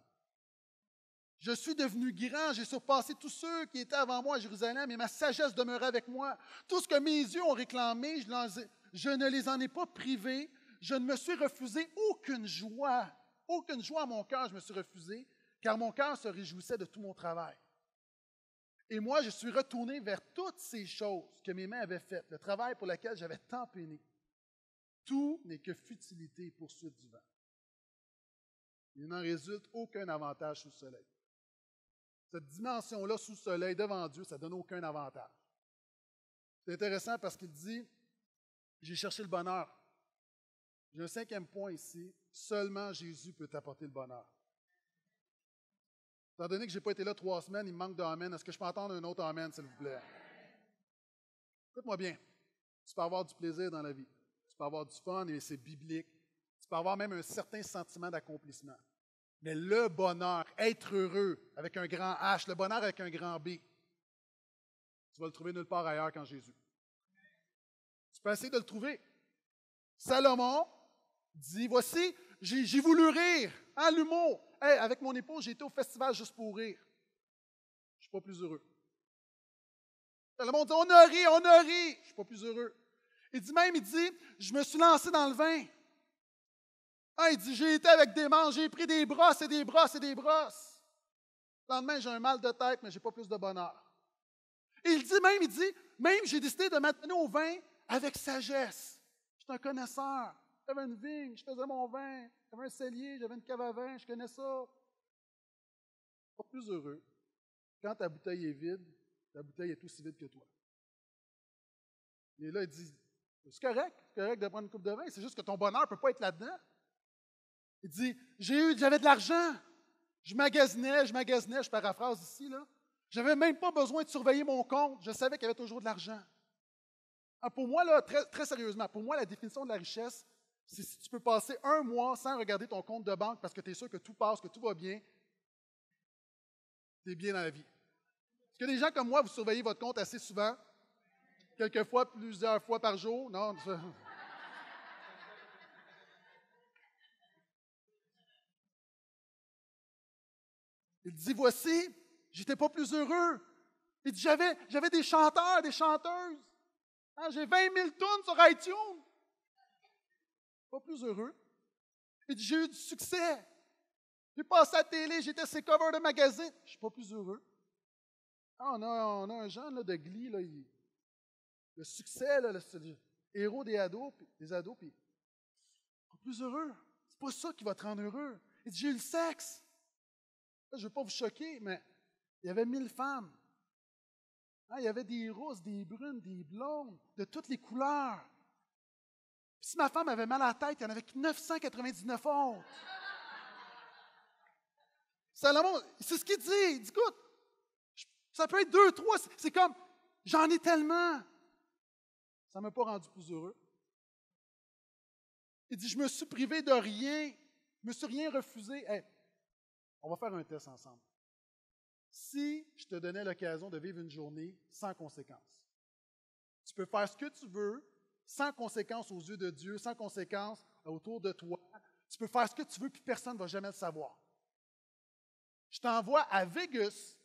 [SPEAKER 1] Je suis devenu grand, j'ai surpassé tous ceux qui étaient avant moi à Jérusalem et ma sagesse demeurait avec moi. Tout ce que mes yeux ont réclamé, je, je ne les en ai pas privés. Je ne me suis refusé aucune joie. Aucune joie à mon cœur, je me suis refusé car mon cœur se réjouissait de tout mon travail. Et moi, je suis retourné vers toutes ces choses que mes mains avaient faites, le travail pour lequel j'avais tant peiné. Tout n'est que futilité et poursuite du vent. Il n'en résulte aucun avantage sous le soleil. Cette dimension-là sous le soleil, devant Dieu, ça ne donne aucun avantage. C'est intéressant parce qu'il dit, j'ai cherché le bonheur. J'ai un cinquième point ici, seulement Jésus peut t'apporter le bonheur. Étant donné que je n'ai pas été là trois semaines, il me manque d'amen. Est-ce que je peux entendre un autre amen, s'il vous plaît? Écoute-moi bien. Tu peux avoir du plaisir dans la vie. Tu peux avoir du fun et c'est biblique. Tu peux avoir même un certain sentiment d'accomplissement. Mais le bonheur, être heureux avec un grand H, le bonheur avec un grand B, tu vas le trouver nulle part ailleurs qu'en Jésus. Tu peux essayer de le trouver. Salomon dit, voici, j'ai voulu rire, hein, l'humour avec mon épouse, j'ai été au festival juste pour rire. Je ne suis pas plus heureux. Le monde dit, on a ri, on a ri. Je ne suis pas plus heureux. Il dit même, il dit, je me suis lancé dans le vin. Ah, il dit, j'ai été avec des manches, j'ai pris des brosses et des brosses et des brosses. Le lendemain, j'ai un mal de tête, mais j'ai pas plus de bonheur. Il dit même, il dit, même j'ai décidé de m'atteindre au vin avec sagesse. Je suis un connaisseur. J'avais une vigne, je faisais mon vin. J'avais un cellier, j'avais une cave à vin, je connais ça. Pas plus heureux quand ta bouteille est vide, ta bouteille est aussi vide que toi. Et là, il dit, c'est correct, c'est correct de prendre une coupe de vin, c'est juste que ton bonheur ne peut pas être là-dedans. Il dit, j'ai eu, j'avais de l'argent. Je magasinais, je magasinais, je paraphrase ici, là. J'avais même pas besoin de surveiller mon compte. Je savais qu'il y avait toujours de l'argent. Ah, pour moi, là, très, très, sérieusement, pour moi, la définition de la richesse, c'est si tu peux passer un mois sans regarder ton compte de banque parce que tu es sûr que tout passe, que tout va bien, tu es bien dans la vie. Est-ce que des gens comme moi, vous surveillez votre compte assez souvent? Quelquefois, plusieurs fois par jour? Non? Il dit, voici, j'étais pas plus heureux. Il dit, j'avais, j'avais des chanteurs, des chanteuses. Hein, j'ai 20 000 tonnes sur iTunes. Pas plus heureux. Il dit, j'ai eu du succès. J'ai passé à la télé, j'étais ses covers de magazine. Je suis pas plus heureux. Ah, on, a, on, a, un là, de Glee, là, le succès, là, le, héros des ados, des ados, pas plus heureux. C'est pas ça qui va te rendre heureux. Il dit, j'ai eu le sexe je ne veux pas vous choquer, mais il y avait mille femmes. Hein, il y avait des roses, des brunes, des blondes, de toutes les couleurs. Si ma femme avait mal à la tête, il y en avait 999 autres. Salomon, c'est ce qu'il dit. Il dit, écoute, ça peut être deux, trois. C'est comme, j'en ai tellement. Ça ne m'a pas rendu plus heureux. Il dit, je me suis privé de rien. Je me suis rien refusé. On va faire un test ensemble. Si je te donnais l'occasion de vivre une journée sans conséquences, tu peux faire ce que tu veux, sans conséquences aux yeux de Dieu, sans conséquences autour de toi. Tu peux faire ce que tu veux, puis personne ne va jamais le savoir. Je t'envoie à Vegas,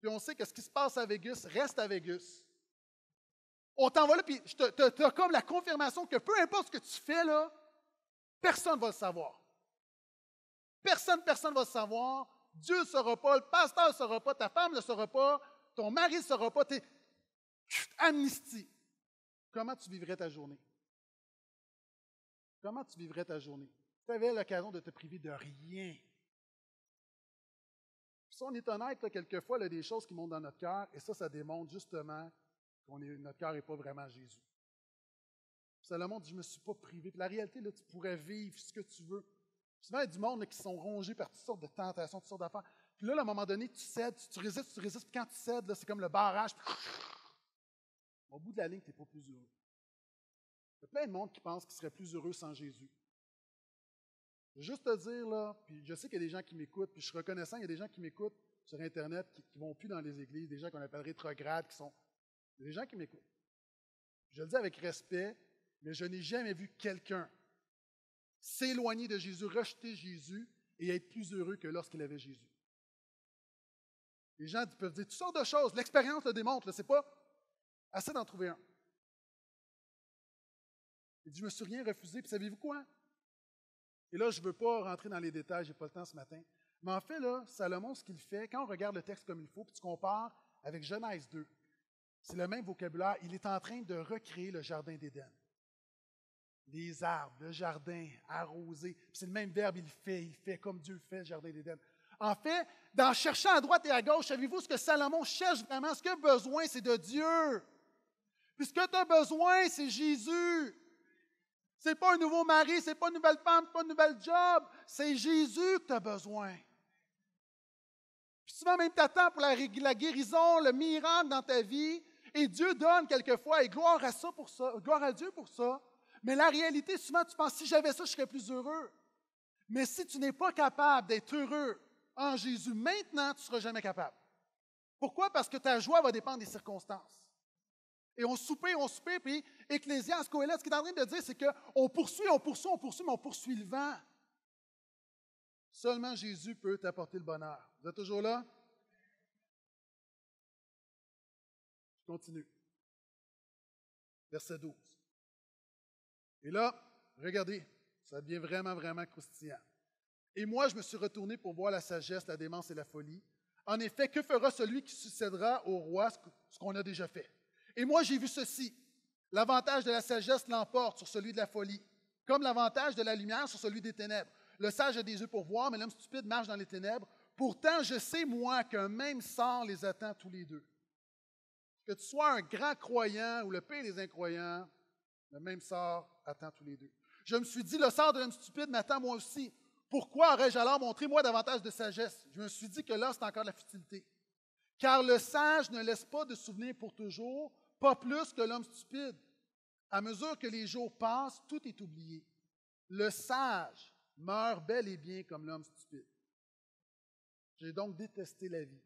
[SPEAKER 1] puis on sait que ce qui se passe à Vegas reste à Vegas. On t'envoie là, puis tu as comme la confirmation que peu importe ce que tu fais là, personne ne va le savoir. Personne, personne ne va savoir. Dieu ne saura pas, le pasteur ne saura pas, ta femme ne saura pas, ton mari ne saura pas. Amnistie. Comment tu vivrais ta journée? Comment tu vivrais ta journée? Tu avais l'occasion de te priver de rien. Si on est honnête, quelquefois, il y a des choses qui montent dans notre cœur, et ça, ça démontre justement que notre cœur n'est pas vraiment Jésus. Salomon dit, je ne me suis pas privé. Puis la réalité, là, tu pourrais vivre ce que tu veux. Souvent, il y a du monde qui sont rongés par toutes sortes de tentations, toutes sortes d'affaires. Puis là, à un moment donné, tu cèdes, tu, résistes, tu résistes, puis quand tu cèdes, c'est comme le barrage. Au bout de la ligne, tu n'es pas plus heureux. Il y a plein de monde qui pense qu'il serait plus heureux sans Jésus. Je veux juste te dire, là, puis je sais qu'il y a des gens qui m'écoutent, puis je suis reconnaissant, il y a des gens qui m'écoutent sur Internet, qui ne vont plus dans les églises, des gens qu'on appelle rétrogrades, qui sont. Il y a des gens qui m'écoutent. Je le dis avec respect, mais je n'ai jamais vu quelqu'un s'éloigner de Jésus, rejeter Jésus et être plus heureux que lorsqu'il avait Jésus. Les gens peuvent dire toutes sortes de choses. L'expérience le démontre. Ce n'est pas assez d'en trouver un. Il dit, je ne me suis rien refusé. Puis savez-vous quoi? Et là, je ne veux pas rentrer dans les détails, je n'ai pas le temps ce matin. Mais en fait, Salomon, ce qu'il fait, quand on regarde le texte comme il faut, puis tu compares avec Genèse 2, c'est le même vocabulaire. Il est en train de recréer le jardin d'Éden les arbres, le jardin arrosé. C'est le même verbe, il fait, il fait comme Dieu fait, le jardin d'Éden. En fait, dans cherchant à droite et à gauche, savez-vous ce que Salomon cherche vraiment? Ce qu'il a besoin, c'est de Dieu. Puis ce que tu as besoin, c'est Jésus. Ce n'est pas un nouveau mari, ce n'est pas une nouvelle femme, pas un nouvel job. C'est Jésus que tu as besoin. Puis souvent même tu attends pour la, la guérison, le miracle dans ta vie. Et Dieu donne quelquefois, et gloire à ça pour ça, gloire à Dieu pour ça. Mais la réalité, souvent, tu penses, si j'avais ça, je serais plus heureux. Mais si tu n'es pas capable d'être heureux en Jésus maintenant, tu ne seras jamais capable. Pourquoi? Parce que ta joie va dépendre des circonstances. Et on soupait, on soupait, puis Ecclésias, ce qu'il est en train de dire, c'est qu'on poursuit, on poursuit, on poursuit, mais on poursuit le vent. Seulement Jésus peut t'apporter le bonheur. Vous êtes toujours là? Je continue. Verset 12. Et là, regardez, Ça devient vraiment, vraiment croustillant. Et moi, je me suis retourné pour voir la sagesse, la démence et la folie. En effet, que fera celui qui succédera au roi ce qu'on a déjà fait? Et moi, j'ai vu ceci. L'avantage de la sagesse l'emporte sur celui de la folie, comme l'avantage de la lumière sur celui des ténèbres. Le sage a des yeux pour voir, mais l'homme stupide marche dans les ténèbres. Pourtant, je sais, moi, qu'un même sort les attend tous les deux. Que tu sois un grand croyant ou le pire des incroyants, le même sort attend tous les deux. Je me suis dit, le sort de l'homme stupide m'attend moi aussi. Pourquoi aurais-je alors montré, moi, davantage de sagesse? Je me suis dit que là, c'est encore la futilité. Car le sage ne laisse pas de souvenirs pour toujours, pas plus que l'homme stupide. À mesure que les jours passent, tout est oublié. Le sage meurt bel et bien comme l'homme stupide. J'ai donc détesté la vie.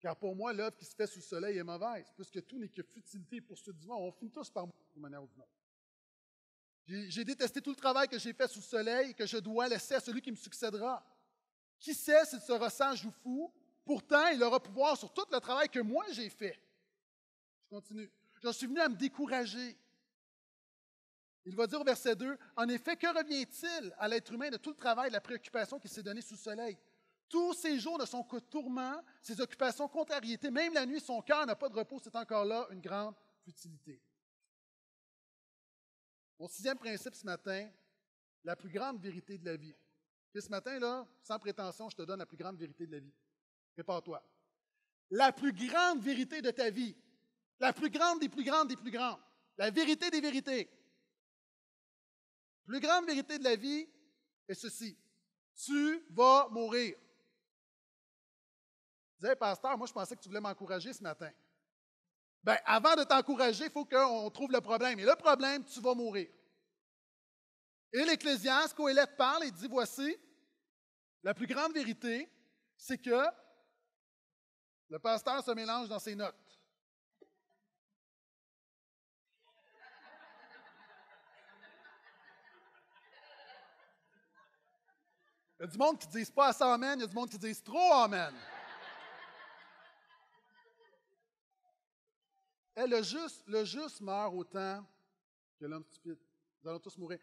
[SPEAKER 1] Car pour moi, l'œuvre qui se fait sous le soleil est mauvaise, puisque tout n'est que futilité pour du monde. On finit tous par mourir d'une manière ou d'une autre. J'ai détesté tout le travail que j'ai fait sous le soleil et que je dois laisser à celui qui me succédera. Qui sait s'il sera sage ou fou? Pourtant, il aura pouvoir sur tout le travail que moi j'ai fait. Je continue. Je suis venu à me décourager. Il va dire au verset 2, En effet, que revient-il à l'être humain de tout le travail de la préoccupation qui s'est donné sous le soleil? Tous ses jours ne sont que tourments, ses occupations contrariétés. Même la nuit, son cœur n'a pas de repos. C'est encore là une grande futilité. Mon sixième principe ce matin, la plus grande vérité de la vie. Et ce matin, là, sans prétention, je te donne la plus grande vérité de la vie. Prépare-toi. La plus grande vérité de ta vie. La plus grande des plus grandes des plus grandes. La vérité des vérités. La plus grande vérité de la vie est ceci. Tu vas mourir. Tu disais, pasteur, moi je pensais que tu voulais m'encourager ce matin. Bien, avant de t'encourager, il faut qu'on trouve le problème. Et le problème, tu vas mourir. Et l'Ecclésiaste, Coëlette parle et dit Voici, la plus grande vérité, c'est que le pasteur se mélange dans ses notes. Il y a du monde qui ne disent pas assez Amen, il y a du monde qui disent trop Amen. Eh, le, juste, le juste meurt autant que l'homme stupide. Nous allons tous mourir.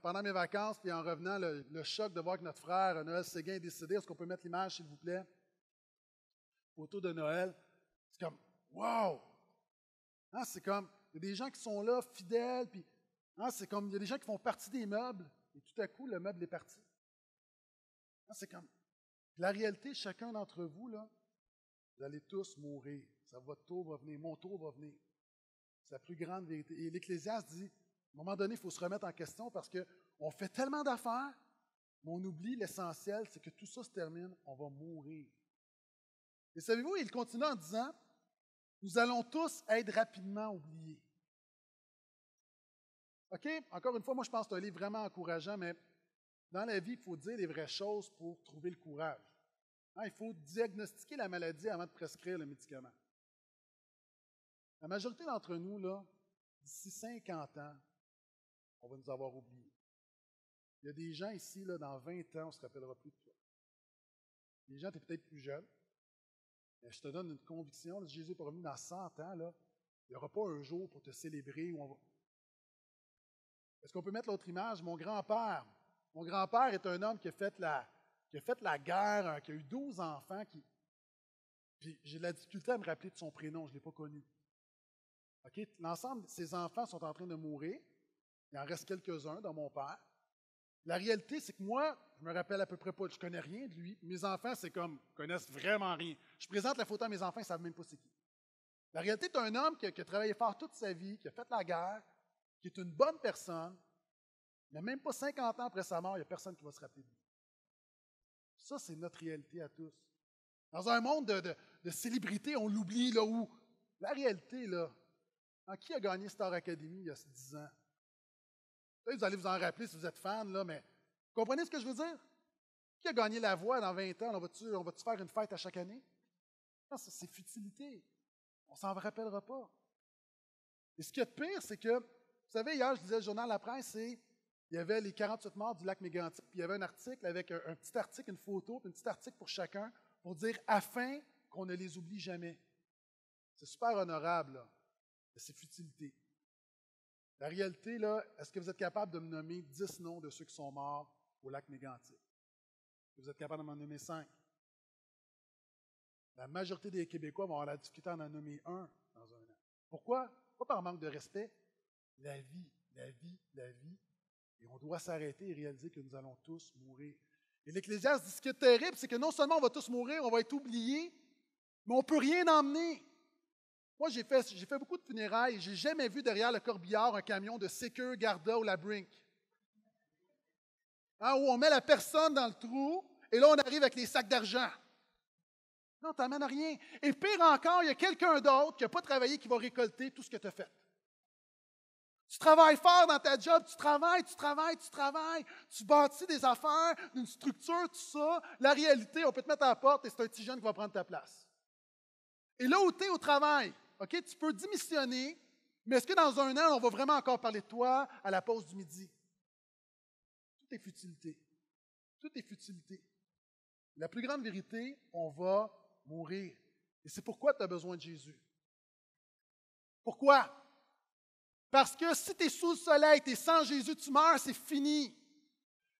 [SPEAKER 1] Pendant mes vacances, puis en revenant, le, choc de voir que notre frère Noël Séguin est décédé. Est-ce qu'on peut mettre l'image, s'il vous plaît? Photo de Noël. C'est comme, wow! Hein, c'est comme, il y a des gens qui sont là, fidèles, puis hein, c'est comme, il y a des gens qui font partie des meubles, et tout à coup, le meuble est parti. C'est comme, la réalité, chacun d'entre vous, là, vous allez tous mourir. Ça, votre tour va venir, mon tour va venir. C'est la plus grande vérité. Et l'Ecclésiaste dit, à un moment donné, il faut se remettre en question parce qu'on fait tellement d'affaires, mais on oublie l'essentiel, c'est que tout ça se termine, on va mourir. Et savez-vous, il continue en disant, nous allons tous être rapidement oubliés. OK? Encore une fois, moi, je pense que c'est un livre vraiment encourageant, mais dans la vie, il faut dire les vraies choses pour trouver le courage. Hein, il faut diagnostiquer la maladie avant de prescrire le médicament. La majorité d'entre nous, d'ici 50 ans, on va nous avoir oubliés. Il y a des gens ici, là, dans 20 ans, on ne se rappellera plus de toi. Les gens, tu es peut-être plus jeune. Mais je te donne une conviction, Jésus est revenu dans 100 ans, là, il n'y aura pas un jour pour te célébrer où on va. Est-ce qu'on peut mettre l'autre image? Mon grand-père. Mon grand-père est un homme qui a fait la, guerre, hein, qui a eu 12 enfants. Qui... Puis j'ai de la difficulté à me rappeler de son prénom, je ne l'ai pas connu. L'ensemble de ses enfants sont en train de mourir. Il en reste quelques-uns dans mon père. La réalité, c'est que moi, je me rappelle à peu près pas, je connais rien de lui. Mes enfants, c'est comme, connaissent vraiment rien. Je présente la photo à mes enfants, ils ne savent même pas c'est qui. La réalité, c'est un homme qui a, travaillé fort toute sa vie, qui a fait la guerre, qui est une bonne personne, mais même pas 50 ans après sa mort, il n'y a personne qui va se rappeler de lui. Ça, c'est notre réalité à tous. Dans un monde de, de, célébrité, on l'oublie là où. La réalité, là, en qui a gagné Star Academy il y a 10 ans? vous allez vous en rappeler si vous êtes fan, là, mais vous comprenez ce que je veux dire? Qui a gagné la voix dans 20 ans? On va-tu va faire une fête à chaque année? Non, c'est futilité. On s'en rappellera pas. Et ce qui est pire, c'est que, vous savez, hier, je disais le journal La Presse, c'est il y avait les 48 morts du lac Mégantic, puis il y avait un article avec un, petit article, une photo, puis un petit article pour chacun, pour dire afin qu'on ne les oublie jamais. C'est super honorable, là. Mais c'est futilité. La réalité, là, est-ce que vous êtes capable de me nommer dix noms de ceux qui sont morts au lac Mégantic? Vous êtes capable de m'en nommer cinq? La majorité des Québécois vont avoir la difficulté à en nommer un dans un an. Pourquoi? Pas par manque de respect. La vie, la vie, la vie. Et on doit s'arrêter et réaliser que nous allons tous mourir. Et l'Ecclésiaste dit ce qui est terrible, c'est que non seulement on va tous mourir, on va être oubliés, mais on ne peut rien emmener. Moi, j'ai fait, beaucoup de funérailles et je n'ai jamais vu derrière le corbillard un camion de Secure, Garda ou la Brink. Hein, où on met la personne dans le trou et là, on arrive avec les sacs d'argent. Non, tu n'amènes rien. Et pire encore, il y a quelqu'un d'autre qui n'a pas travaillé qui va récolter tout ce que tu as fait. Tu travailles fort dans ta job, tu travailles, tu travailles, tu travailles, tu bâtis des affaires, une structure, tout ça. La réalité, on peut te mettre à la porte et c'est un petit jeune qui va prendre ta place. Et là où tu es au travail, OK, tu peux démissionner, mais est-ce que dans un an, on va vraiment encore parler de toi à la pause du midi? Tout est futilité. Tout est futilité. La plus grande vérité, on va mourir. Et c'est pourquoi tu as besoin de Jésus. Pourquoi? Parce que si tu es sous le soleil, tu es sans Jésus, tu meurs, c'est fini.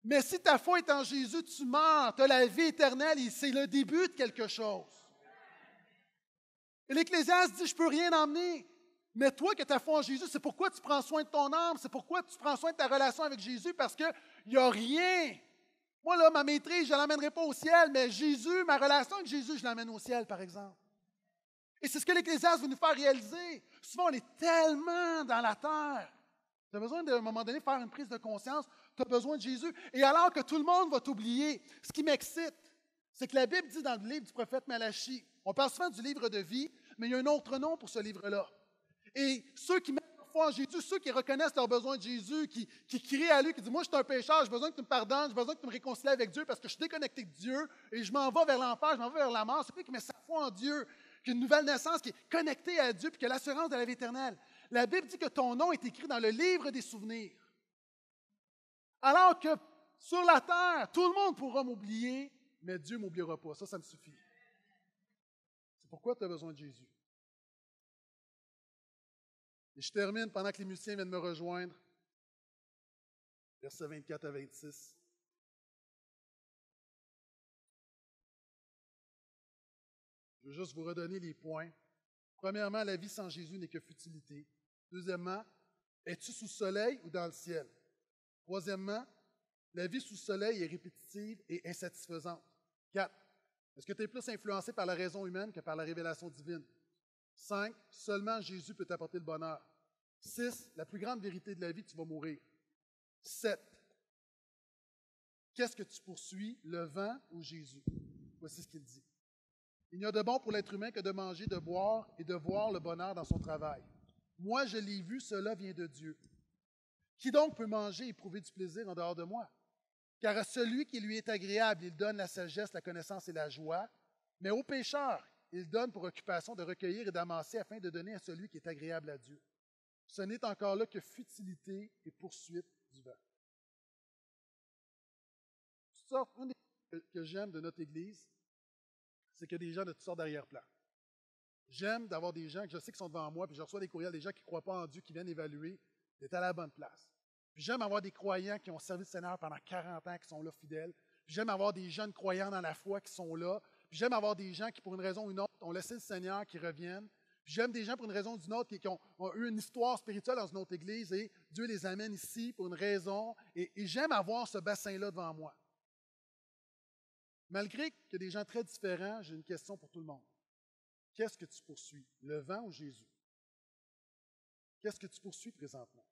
[SPEAKER 1] Mais si ta foi est en Jésus, tu meurs, tu as la vie éternelle et c'est le début de quelque chose. Et l'Ecclésiaste dit, je ne peux rien emmener. Mais toi as ta foi en Jésus, c'est pourquoi tu prends soin de ton âme, c'est pourquoi tu prends soin de ta relation avec Jésus, parce qu'il n'y a rien moi, là, ma maîtrise, je ne l'amènerai pas au ciel, mais Jésus, ma relation avec Jésus, je l'amène au ciel, par exemple. Et c'est ce que l'Ecclésiaste veut nous faire réaliser. Souvent, on est tellement dans la terre. Tu as besoin d'un moment donné de faire une prise de conscience. Tu as besoin de Jésus. Et alors que tout le monde va t'oublier, ce qui m'excite, c'est que la Bible dit dans le livre du prophète Malachie, on parle souvent du livre de vie, mais il y a un autre nom pour ce livre-là. Et ceux qui en Jésus, ceux qui reconnaissent leurs besoins de Jésus, qui, qui crient à lui, qui disent Moi, je suis un pécheur, j'ai besoin que tu me pardonnes, j'ai besoin que tu me réconcilies avec Dieu parce que je suis déconnecté de Dieu et je m'en vais vers l'enfer, je m'en vais vers la mort. C'est lui qui met sa foi en Dieu, qui a une nouvelle naissance, qui est connecté à Dieu, puis qui a l'assurance de la vie éternelle. La Bible dit que ton nom est écrit dans le livre des souvenirs. Alors que sur la terre, tout le monde pourra m'oublier, mais Dieu ne m'oubliera pas. Ça, ça me suffit. C'est pourquoi tu as besoin de Jésus. Et je termine pendant que les musiciens viennent me rejoindre. Versets 24 à 26. Je veux juste vous redonner les points. Premièrement, la vie sans Jésus n'est que futilité. Deuxièmement, es-tu sous le soleil ou dans le ciel? Troisièmement, la vie sous le soleil est répétitive et insatisfaisante. Quatre, est-ce que tu es plus influencé par la raison humaine que par la révélation divine? 5. Seulement Jésus peut t'apporter le bonheur. 6. La plus grande vérité de la vie, tu vas mourir. 7. Qu'est-ce que tu poursuis, le vent ou Jésus? Voici ce qu'il dit. Il n'y a de bon pour l'être humain que de manger, de boire et de voir le bonheur dans son travail. Moi, je l'ai vu, cela vient de Dieu. Qui donc peut manger et éprouver du plaisir en dehors de moi? Car à celui qui lui est agréable, il donne la sagesse, la connaissance et la joie, mais au pécheur, il donne pour occupation de recueillir et d'amasser afin de donner à celui qui est agréable à Dieu. Ce n'est encore là que futilité et poursuite du vent. une des que j'aime de notre Église, c'est qu'il y des gens de toutes sortes d'arrière-plan. J'aime d'avoir des gens que je sais qui sont devant moi, puis je reçois des courriels des gens qui ne croient pas en Dieu, qui viennent évaluer d'être à la bonne place. Puis j'aime avoir des croyants qui ont servi le Seigneur pendant 40 ans, qui sont là fidèles. Puis j'aime avoir des jeunes croyants dans la foi qui sont là, j'aime avoir des gens qui, pour une raison ou une autre, ont laissé le Seigneur, qui reviennent. j'aime des gens, pour une raison ou une autre, qui, ont, eu une histoire spirituelle dans une autre église et Dieu les amène ici pour une raison. Et, j'aime avoir ce bassin-là devant moi. Malgré qu'il y a des gens très différents, j'ai une question pour tout le monde. Qu'est-ce que tu poursuis, le vent ou Jésus? Qu'est-ce que tu poursuis présentement?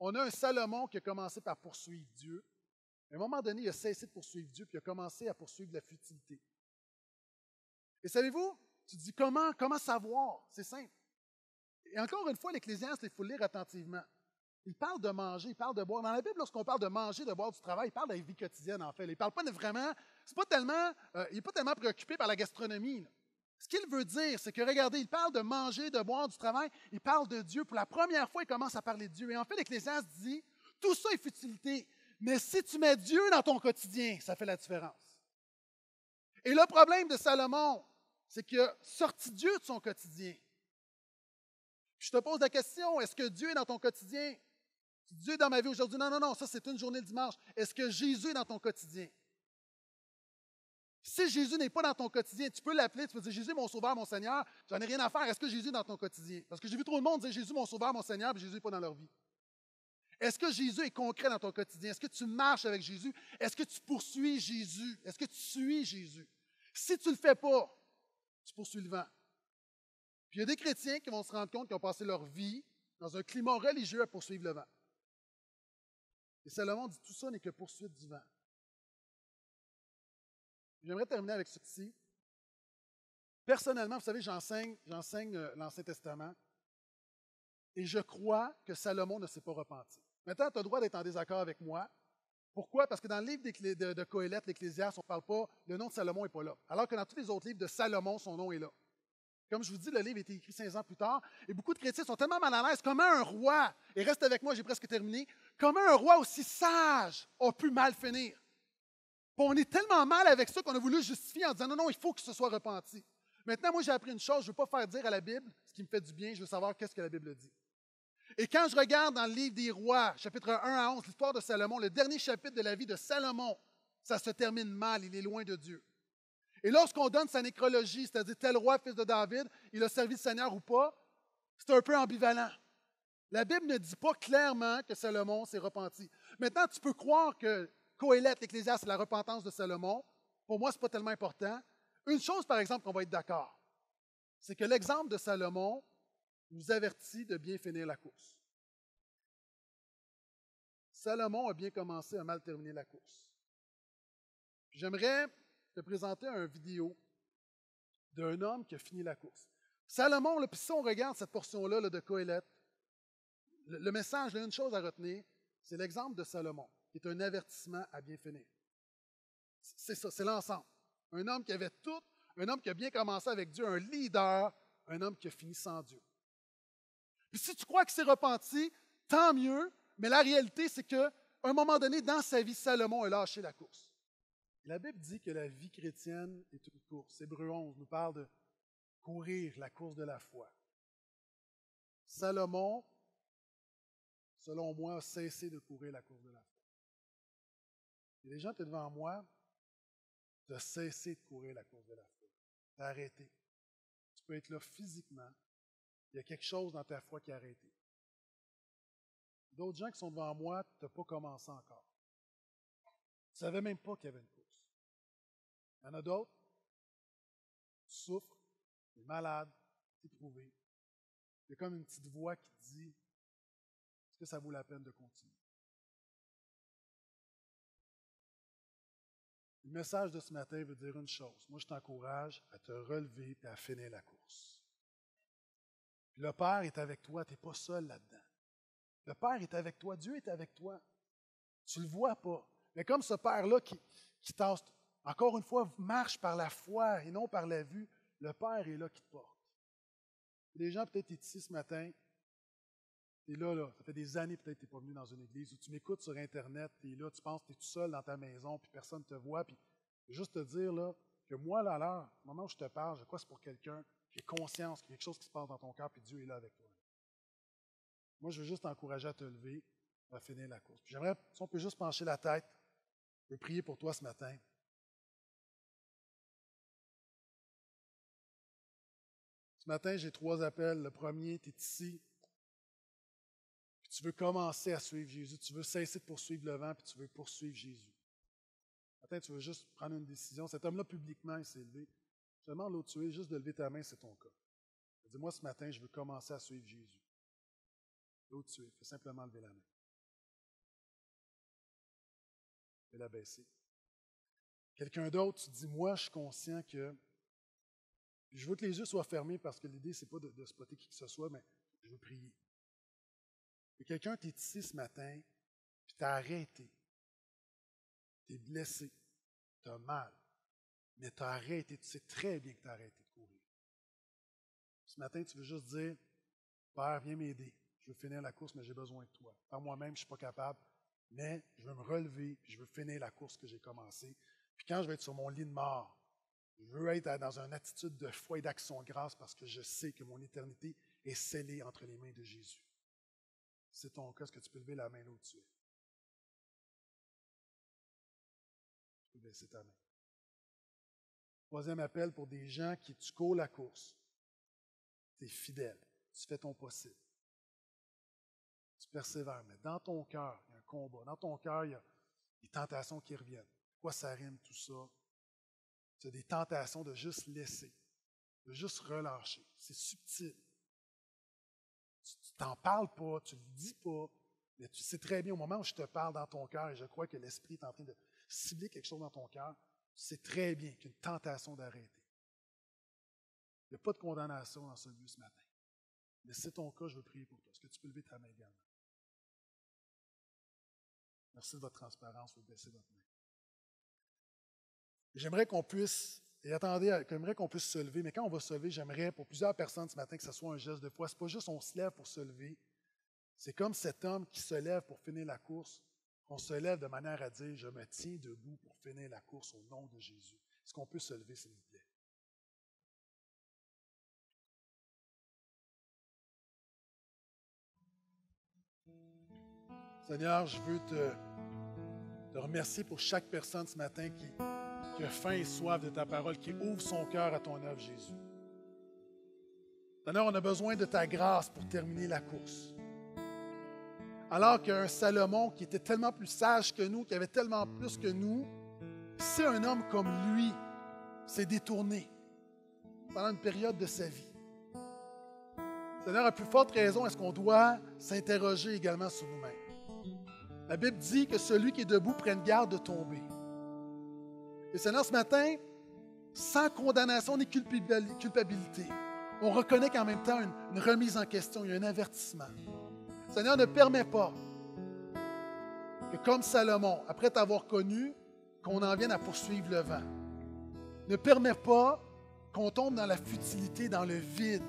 [SPEAKER 1] On a un Salomon qui a commencé par poursuivre Dieu. À un moment donné, il a cessé de poursuivre Dieu, puis il a commencé à poursuivre la futilité. Et savez-vous, tu dis comment, comment savoir? C'est simple. Et encore une fois, l'Ecclésiaste, il faut lire attentivement. Il parle de manger, il parle de boire. Dans la Bible, lorsqu'on parle de manger, de boire, du travail, il parle de la vie quotidienne, en fait. Il ne parle pas vraiment, c'est pas tellement, euh, il n'est pas tellement préoccupé par la gastronomie. Ce qu'il veut dire, c'est que, regardez, il parle de manger, de boire, du travail, il parle de Dieu. Pour la première fois, il commence à parler de Dieu. Et en fait, l'Ecclésiaste dit, tout ça est futilité. Mais si tu mets Dieu dans ton quotidien, ça fait la différence. Et le problème de Salomon, c'est a sorti Dieu de son quotidien. je te pose la question, est-ce que Dieu est dans ton quotidien? Dieu dans ma vie aujourd'hui. Non, non, non, ça c'est une journée de dimanche. Est-ce que Jésus est dans ton quotidien? Si Jésus n'est pas dans ton quotidien, tu peux l'appeler, tu peux dire Jésus, mon sauveur, mon Seigneur, j'en ai rien à faire. Est-ce que Jésus est dans ton quotidien? Parce que j'ai vu trop de monde dire Jésus, mon sauveur, mon Seigneur, mais Jésus n'est pas dans leur vie. Est-ce que Jésus est concret dans ton quotidien? Est-ce que tu marches avec Jésus? Est-ce que tu poursuis Jésus? Est-ce que tu suis Jésus? Si tu ne le fais pas, tu poursuis le vent. Puis il y a des chrétiens qui vont se rendre compte qu'ils ont passé leur vie dans un climat religieux à poursuivre le vent. Et Salomon dit tout ça n'est que poursuite du vent. J'aimerais terminer avec ceci. Personnellement, vous savez, j'enseigne, euh, l'Ancien Testament et je crois que Salomon ne s'est pas repenti. Maintenant, tu as le droit d'être en désaccord avec moi. Pourquoi? Parce que dans le livre de, de Coëlette, l'Ecclésiaste, on ne parle pas, le nom de Salomon n'est pas là. Alors que dans tous les autres livres de Salomon, son nom est là. Comme je vous dis, le livre a été écrit 15 ans plus tard, et beaucoup de chrétiens sont tellement mal à l'aise. Comment un roi, et reste avec moi, j'ai presque terminé, comment un roi aussi sage a pu mal finir? on est tellement mal avec ça qu'on a voulu justifier en disant non, non, il faut que ce soit repenti. Maintenant, moi, j'ai appris une chose, je ne veux pas faire dire à la Bible ce qui me fait du bien, je veux savoir qu'est-ce que la Bible dit. Et quand je regarde dans le livre des rois, chapitre 1 à 11, l'histoire de Salomon, le dernier chapitre de la vie de Salomon, ça se termine mal, il est loin de Dieu. Et lorsqu'on donne sa nécrologie, c'est-à-dire tel roi, fils de David, il a servi le Seigneur ou pas, c'est un peu ambivalent. La Bible ne dit pas clairement que Salomon s'est repenti. Maintenant, tu peux croire que Coëlette, l'Ecclésiaste, c'est la repentance de Salomon. Pour moi, ce n'est pas tellement important. Une chose, par exemple, qu'on va être d'accord, c'est que l'exemple de Salomon nous avertit de bien finir la course. Salomon a bien commencé à mal terminer la course. J'aimerais te présenter une vidéo d'un homme qui a fini la course. Salomon, puis si on regarde cette portion-là de Coëlette, le, message, il y a une chose à retenir, c'est l'exemple de Salomon, qui est un avertissement à bien finir. C'est ça, c'est l'ensemble. Un homme qui avait tout, un homme qui a bien commencé avec Dieu, un leader, un homme qui a fini sans Dieu. Puis si tu crois qu'il s'est repenti, tant mieux, mais la réalité, c'est qu'à un moment donné, dans sa vie, Salomon a lâché la course. La Bible dit que la vie chrétienne est une course. Hébreu 11 nous parle de courir la course de la foi. Salomon, selon moi, a cessé de courir la course de la foi. Les gens, tu devant moi, tu as cessé de courir la course de la foi. Tu as arrêté. Tu peux être là physiquement, il y a quelque chose dans ta foi qui a arrêté. D'autres gens qui sont devant moi, tu n'as pas commencé encore. Tu ne savais même pas qu'il y avait une course. Il y en a d'autres, tu souffres, tu es malade, tu es trouvé. Il y a comme une petite voix qui dit Est-ce que ça vaut la peine de continuer? Le message de ce matin veut dire une chose. Moi, je t'encourage à te relever et à finir la course. Le Père est avec toi, tu n'es pas seul là-dedans. Le Père est avec toi, Dieu est avec toi. Tu ne le vois pas. Mais comme ce Père-là qui, qui encore une fois, marche par la foi et non par la vue, le Père est là qui te porte. Les gens, peut-être, tu ici ce matin, tu es là, là, ça fait des années peut-être que tu n'es pas venu dans une église, ou tu m'écoutes sur Internet, tu es là, tu penses que tu es tout seul dans ta maison, puis personne ne te voit, puis juste te dire là, que moi, là, là, au moment où je te parle, je crois que c'est pour quelqu'un j'ai conscience qu'il y a quelque chose qui se passe dans ton cœur, puis Dieu est là avec toi. Moi, je veux juste t'encourager à te lever, à finir la course. J'aimerais, si on peut juste pencher la tête, je veux prier pour toi ce matin. Ce matin, j'ai trois appels. Le premier, tu es ici. Puis tu veux commencer à suivre Jésus. Tu veux cesser de poursuivre le vent, puis tu veux poursuivre Jésus. Ce matin, tu veux juste prendre une décision. Cet homme-là, publiquement, il s'est levé. Je demande l'autre tu es, juste de lever ta main, c'est ton cas. Dis-moi ce matin, je veux commencer à suivre Jésus. L'autre tu es, fais simplement lever la main. Et la baisser. Quelqu'un d'autre, tu dis, moi, je suis conscient que je veux que les yeux soient fermés parce que l'idée, ce n'est pas de, spotter qui que ce soit, mais je veux prier. Quelqu'un, tu es ici ce matin, puis tu as arrêté. Tu es blessé. Tu as mal mais tu as arrêté, tu sais très bien que tu as arrêté de courir. Ce matin, tu veux juste dire, Père, viens m'aider. Je veux finir la course, mais j'ai besoin de toi. Par moi-même, je ne suis pas capable, mais je veux me relever, je veux finir la course que j'ai commencée. Puis quand je vais être sur mon lit de mort, je veux être dans une attitude de foi et d'action grâce parce que je sais que mon éternité est scellé entre les mains de Jésus. C'est ton cas, est-ce que tu peux lever la main là où tu es? Tu peux baisser ta main. Troisième appel pour des gens qui, tu cours la course. Tu es fidèle. Tu fais ton possible. Tu persévères. Mais dans ton cœur, il y a un combat. Dans ton cœur, il y a des tentations qui reviennent. Quoi ça rime tout ça? Tu as des tentations de juste laisser, de juste relâcher. C'est subtil. Tu t'en parles pas, tu le dis pas, mais tu sais très bien au moment où je te parle dans ton cœur, et je crois que l'Esprit est en train de cibler quelque chose dans ton cœur, tu sais très bien qu'il y a une tentation d'arrêter. Il n'y a pas de condamnation dans ce lieu ce matin. Mais c'est ton cas, je veux prier pour toi. Est-ce que tu peux lever ta main également? Merci de votre transparence. Vous baisser votre main. J'aimerais qu'on puisse, et attendez, j'aimerais qu'on puisse se lever, mais quand on va se lever, j'aimerais pour plusieurs personnes ce matin que ce soit un geste de foi. Ce n'est pas juste on se lève pour se lever. C'est comme cet homme qui se lève pour finir la course, qu'on se lève de manière à dire Je me tiens debout pour finir la course au nom de Jésus. Est-ce qu'on peut se lever, s'il vous plaît? Seigneur, je veux te remercier pour chaque personne ce matin qui, qui faim et soif de ta parole, qui ouvre son cœur à ton œuvre, Jésus. Seigneur, on a besoin de ta grâce pour terminer la course. Alors qu'un Salomon qui était tellement plus sage que nous, qui avait tellement plus que nous, si un homme comme lui s'est détourné pendant une période de sa vie, Seigneur, à plus forte raison, est-ce qu'on doit s'interroger également sur nous-mêmes? La Bible dit que celui qui est debout prenne garde de tomber. Et Seigneur, ce matin, sans condamnation ni culpabilité, on reconnaît qu'en même temps une, remise en question, il y a un avertissement. Seigneur, ne permet pas que comme Salomon, après t'avoir connu, qu'on en vienne à poursuivre le vent. Ne permet pas qu'on tombe dans la futilité, dans le vide.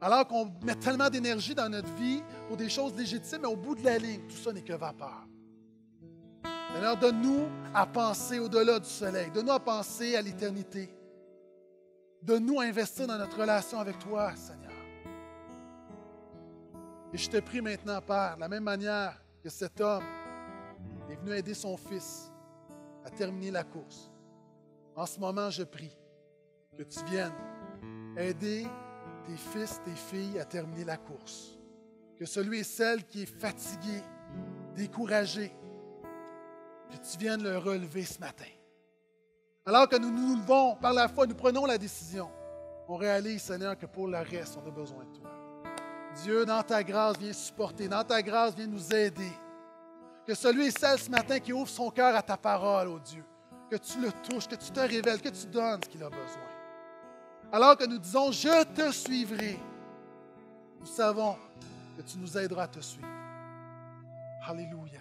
[SPEAKER 1] Alors qu'on met tellement d'énergie dans notre vie pour des choses légitimes, mais au bout de la ligne, tout ça n'est que vapeur. Seigneur, donne-nous à penser au-delà du soleil. Donne-nous à penser à l'éternité. Donne-nous à investir dans notre relation avec toi, Seigneur. Et je te prie maintenant, Père, de la même manière que cet homme est venu aider son fils à terminer la course. En ce moment, je prie que tu viennes aider tes fils, tes filles à terminer la course. Que celui et celle qui est fatigué, découragé, que tu viennes le relever ce matin. Alors que nous nous levons par la foi, nous prenons la décision. On réalise, Seigneur, que pour le reste, on a besoin de toi. Dieu, dans ta grâce, viens supporter. Dans ta grâce, viens nous aider. Que celui et celle ce matin qui ouvre son cœur à ta parole, ô Dieu, que tu le touches, que tu te révèles, que tu donnes ce qu'il a besoin. Alors que nous disons, je te suivrai, nous savons que tu nous aideras à te suivre. Alléluia.